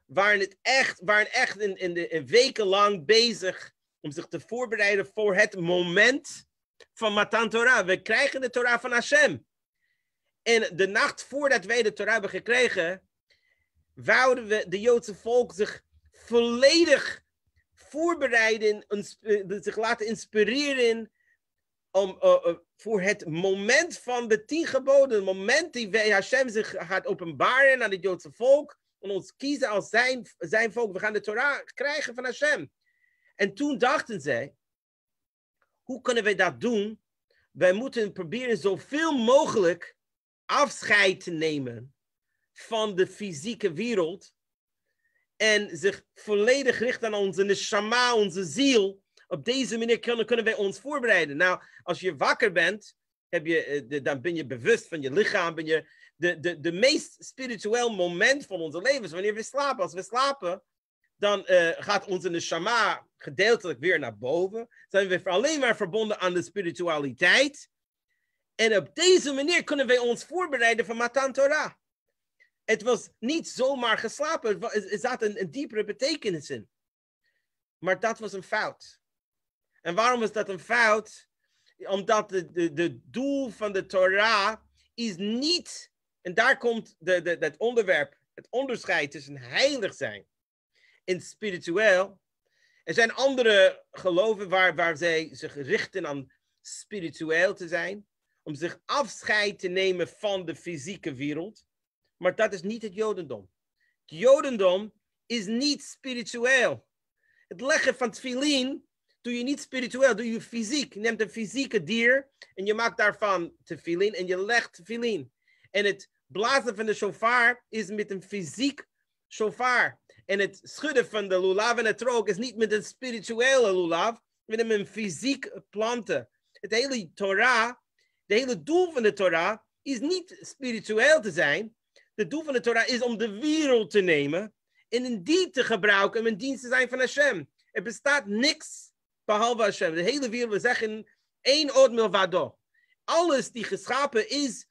waren, het echt, waren echt in, in de, in weken lang bezig om zich te voorbereiden voor het moment van Matan Torah. We krijgen de Torah van Hashem. En de nacht voordat wij de Torah hebben gekregen, wouden we de Joodse volk zich volledig voorbereiden, zich laten inspireren om, uh, uh, voor het moment van de tien geboden, het moment die Hashem zich gaat openbaren aan het Joodse volk en ons kiezen als zijn, zijn volk. We gaan de Torah krijgen van Hashem. En toen dachten zij, hoe kunnen wij dat doen? Wij moeten proberen zoveel mogelijk afscheid te nemen van de fysieke wereld en zich volledig richten aan onze neshama, onze ziel. Op deze manier kunnen, kunnen wij ons voorbereiden. Nou, als je wakker bent, heb je, eh, dan ben je bewust van je lichaam. Ben je de, de, de meest spiritueel moment van onze leven is wanneer we slapen. Als we slapen, dan uh, gaat onze neshama gedeeltelijk weer naar boven. Zijn we alleen maar verbonden aan de spiritualiteit. En op deze manier kunnen wij ons voorbereiden voor Matan Torah. Het was niet zomaar geslapen. Er zat een, een diepere betekenis in. Maar dat was een fout. En waarom is dat een fout? Omdat de, de, de doel van de Torah is niet, en daar komt de, de, het onderwerp, het onderscheid tussen heilig zijn en spiritueel. Er zijn andere geloven waar, waar zij zich richten aan spiritueel te zijn, om zich afscheid te nemen van de fysieke wereld. Maar dat is niet het Jodendom. Het Jodendom is niet spiritueel. Het leggen van tefillin doe je niet spiritueel, doe je fysiek. Je neemt een fysieke dier en je maakt daarvan tefillin en je legt tefillin. En het blazen van de shofar is met een fysiek shofar. En het schudden van de lulav en het trook is niet met een spirituele lulav, met een fysiek planten. Het hele Torah, de hele doel van de Torah is niet spiritueel te zijn, het doel van de Torah is om de wereld te nemen en in die te gebruiken om een dienst te zijn van Hashem. Er bestaat niks behalve Hashem. De hele wereld, we zeggen één oot milvado. Alles die geschapen is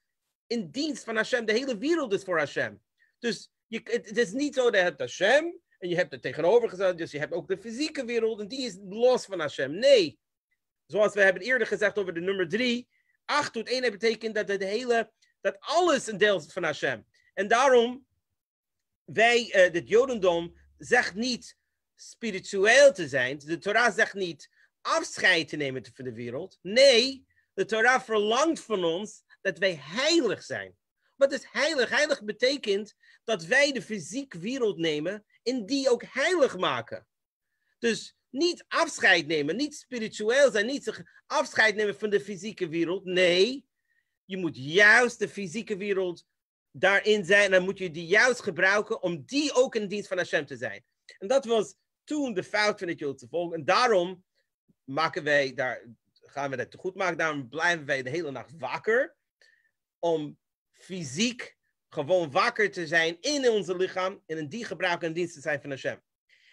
in dienst van Hashem. De hele wereld is voor Hashem. Dus je, het, is niet zo dat je hebt Hashem en je hebt het tegenovergesteld. Dus je hebt ook de fysieke wereld en die is los van Hashem. Nee. Zoals we hebben eerder gezegd over de nummer drie. Acht tot één betekent dat het hele, dat alles een deel is van Hashem. En daarom wij, eh, het Jodendom, zegt niet spiritueel te zijn. De Torah zegt niet afscheid te nemen van de wereld. Nee, de Torah verlangt van ons dat wij heilig zijn. Wat is heilig? Heilig betekent dat wij de fysieke wereld nemen en die ook heilig maken. Dus niet afscheid nemen, niet spiritueel zijn, niet afscheid nemen van de fysieke wereld. Nee, je moet juist de fysieke wereld daarin zijn. En dan moet je die juist gebruiken om die ook in dienst van Hashem te zijn. En dat was toen de fout van het Joodse volk. En daarom maken wij daar, gaan we dat te goed maken. Daarom blijven wij de hele nacht wakker. Om fysiek gewoon wakker te zijn in onze lichaam. En in die gebruiken in dienst te zijn van Hashem.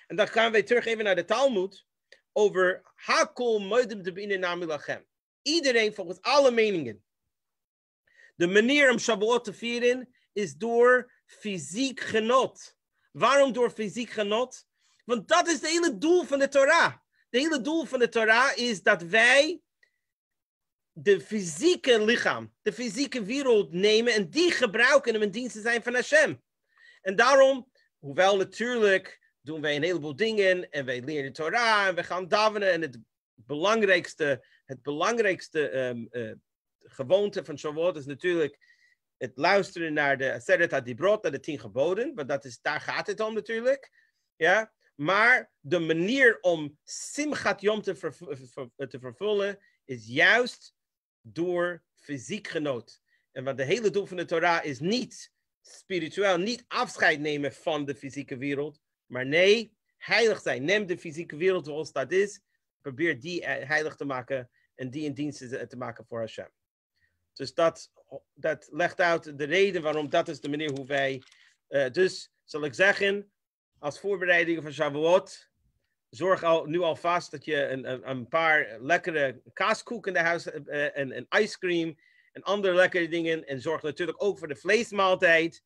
En dan gaan wij terug even naar de Talmud. Over Hakol Moedim de Binnen Lachem. Iedereen volgens alle meningen. De manier om Shavuot te vieren is door fysiek genot. Waarom door fysiek genot? Want dat is het hele doel van de Torah. Het hele doel van de Torah is dat wij de fysieke lichaam, de fysieke wereld nemen en die gebruiken om in dienst te zijn van Hashem. En daarom, hoewel natuurlijk doen wij een heleboel dingen en wij leren de Torah en we gaan davenen en het belangrijkste, het belangrijkste um, uh, gewoonte van Shavuot is natuurlijk het luisteren naar de Aseret HaDibrot, naar de tien geboden, want dat is, daar gaat het om natuurlijk. Ja? Maar de manier om Simchat Yom te, ver, ver, te vervullen is juist door fysiek genoot. En wat de hele doel van de Torah is niet spiritueel, niet afscheid nemen van de fysieke wereld, maar nee, heilig zijn. Neem de fysieke wereld zoals dat is, probeer die heilig te maken en die in dienst te maken voor Hashem. Dus dat, dat legt uit de reden waarom dat is de manier hoe wij. Dus zal ik zeggen, als voorbereiding van Shavuot, zorg al, nu alvast dat je een, een, een paar lekkere kaaskoeken in de huis hebt uh, en, en ice cream en andere lekkere dingen. En zorg natuurlijk ook voor de vleesmaaltijd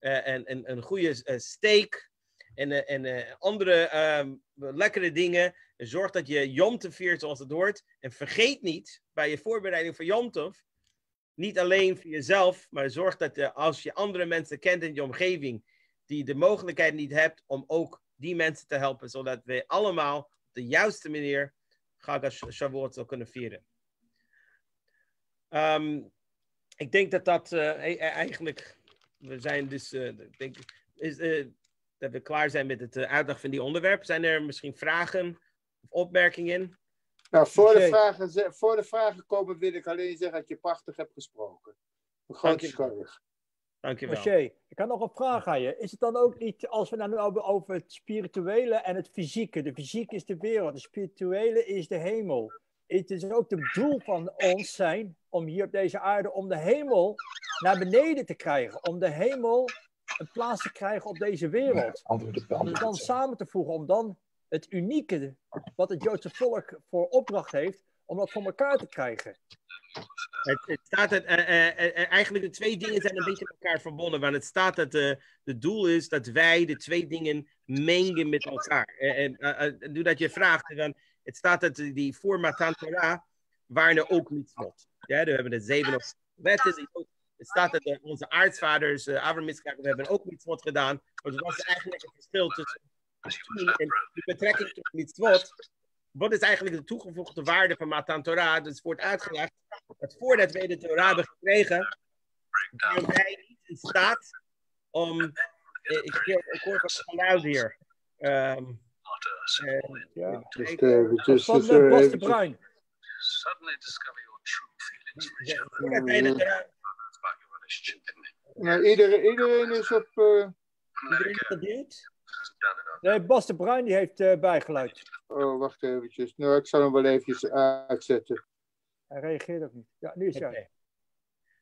uh, en, en een goede steak en, en andere um, lekkere dingen. En zorg dat je Yom viert zoals het hoort. En vergeet niet bij je voorbereiding voor Yom niet alleen voor jezelf, maar zorg dat je, als je andere mensen kent in je omgeving, die de mogelijkheid niet hebt om ook die mensen te helpen, zodat we allemaal op de juiste manier Chag Shavuot kunnen vieren. Um, ik denk dat dat uh, eigenlijk, we zijn dus, uh, ik denk, is, uh, dat we klaar zijn met het uitleg van die onderwerp. Zijn er misschien vragen of opmerkingen? Nou, voor de, vragen, voor de vragen komen wil ik alleen zeggen dat je prachtig hebt gesproken. Een grote schouder. Dankjewel. Moshe, ik had nog een vraag aan je. Is het dan ook niet, als we nou hebben over het spirituele en het fysieke. De fysiek is de wereld, de spirituele is de hemel. Het is ook het doel van ons zijn om hier op deze aarde, om de hemel naar beneden te krijgen. Om de hemel een plaats te krijgen op deze wereld. Om dan samen te voegen, om dan het unieke wat het Joodse volk voor opdracht heeft om dat voor elkaar te krijgen. Het, het staat het, uh, uh, eigenlijk de twee dingen zijn een beetje met elkaar verbonden. Want het staat dat het doel is dat wij de twee dingen mengen met elkaar. En nu dat je vraagt, dan, het staat dat die voor Matan Torah waren er ook mitzvot. Ja, we hebben de zeven wetten. Het staat dat onze aartsvaders, uh, we hebben ook mitzvot gedaan. Maar het was eigenlijk een verschil tussen en de betrekking tot mitzvot, wat is eigenlijk de toegevoegde waarde van Matan Torah? Dus wordt uitgelegd dat voordat wij de Torah hebben gekregen, zijn wij niet in staat om. Eh, ik, ik hoor wat geluid hier. Um, uh, ja, dus, dus, van Bas de Bruin. Suddenly discover your true feelings. Voordat wij de Torah. Nou, iedereen, iedereen is op. Uh, Iedereen is? Nee, Bas de Bruin die heeft uh, bijgeluid. Oh, wacht eventjes. Nou, ik zal hem wel eventjes uitzetten. Hij reageert ook niet. Ja, nu is hij.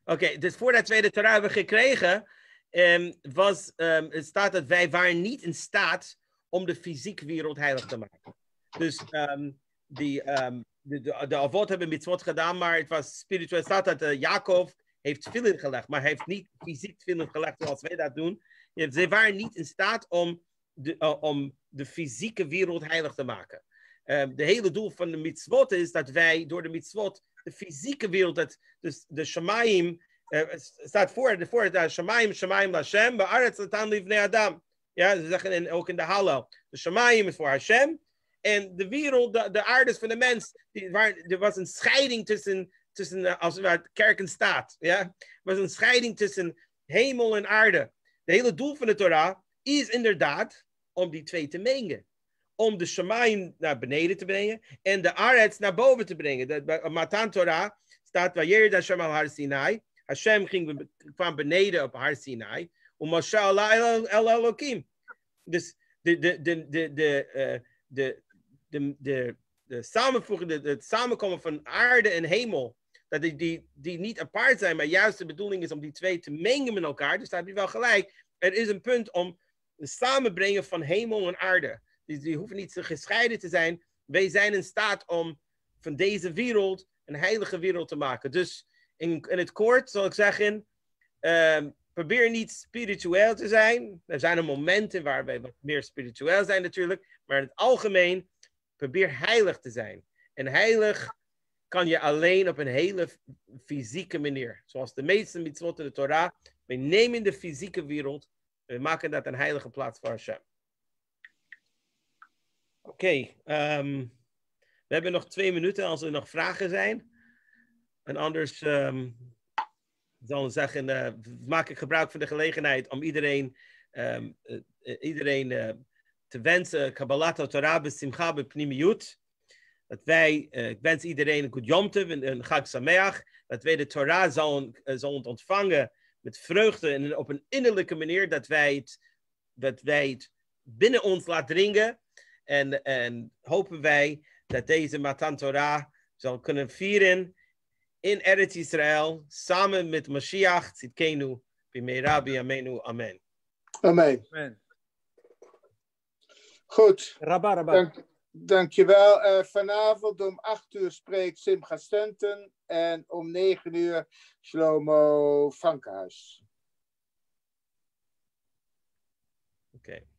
Oké, okay, dus voordat wij de Torah hebben gekregen, um, was, um, het staat dat wij waren niet in staat om de fysieke wereld heilig te maken. Dus um, die, de, de, de avot hebben mitzvot gedaan, maar het was spiritueel. Het staat dat uh, Jacob heeft veel gelegd, maar hij heeft niet fysiek veel gelegd zoals wij dat doen. Ze waren niet in staat om de, uh, om de fysieke wereld heilig te maken. Uh, de hele doel van de mitzvot is dat wij door de mitzvot de fysieke wereld, dat, dus de Shemaim, uh, staat voor, voor de Shemaim, Shemaim Hashem, Ba'aretz Latan Livnei Adam. Ja, ze zeggen ook in de Hallel. De Shamayim is voor Hashem. En de wereld, de, de aarde is voor de mens. Die, waar, er was een scheiding tussen, tussen eh, als het kerk en staat. Ja? Er was een scheiding tussen hemel en aarde. De hele doel van de Torah is inderdaad om die twee te mengen. Om de Shamayim naar beneden te brengen en de Aretz naar boven te brengen. De, Matan Torah staat waar Hashem al Sinai. Hashem ging, kwam beneden op Har Sinai. Om Mashallah El Elohim. Dus de, de, de, de, de, eh, de, de, de, de, het samenkomen van aarde en hemel, dat die, die, die niet apart zijn, maar juist de bedoeling is om die twee te mengen met elkaar. Dus daar heb je wel gelijk. Er is een punt om het samenbrengen van hemel en aarde. Dus die hoeven niet gescheiden te zijn. Wij zijn in staat om van deze wereld een heilige wereld te maken. Dus in, het kort zal ik zeggen, um, probeer niet spiritueel te zijn. Er zijn momenten waar wij wat meer spiritueel zijn natuurlijk. Maar in het algemeen, probeer heilig te zijn. En heilig kan je alleen op een hele fysieke manier. Zoals de meeste mitzvot de Torah. We nemen de fysieke wereld. We maken dat een heilige plaats voor Hashem. Oké, ehm, we hebben nog twee minuten als er nog vragen zijn. En anders um, dan zeggen, uh, maak ik gebruik van de gelegenheid om iedereen, uh, iedereen uh, te wensen, Kabbalat Torah Simcha Pnimiyut. Dat wij, ik wens iedereen een goed jomte, een Chag Sameach. Dat wij de Torah zullen ontvangen met vreugde en op een innerlijke manier. Dat wij het, dat wij het binnen ons laten dringen. En, en hopen wij dat deze Matan Torah zal kunnen vieren in Eretz Israël, samen met Mashiach, Tzidkenu, Bimera, Amenu, Amen. Amen. Amen. Goed. Rabba, rabba. Dank, dankjewel. Uh, vanavond om 8 uur spreekt Simcha Stenten en om 9 uur Shlomo Frankhuis. Oké.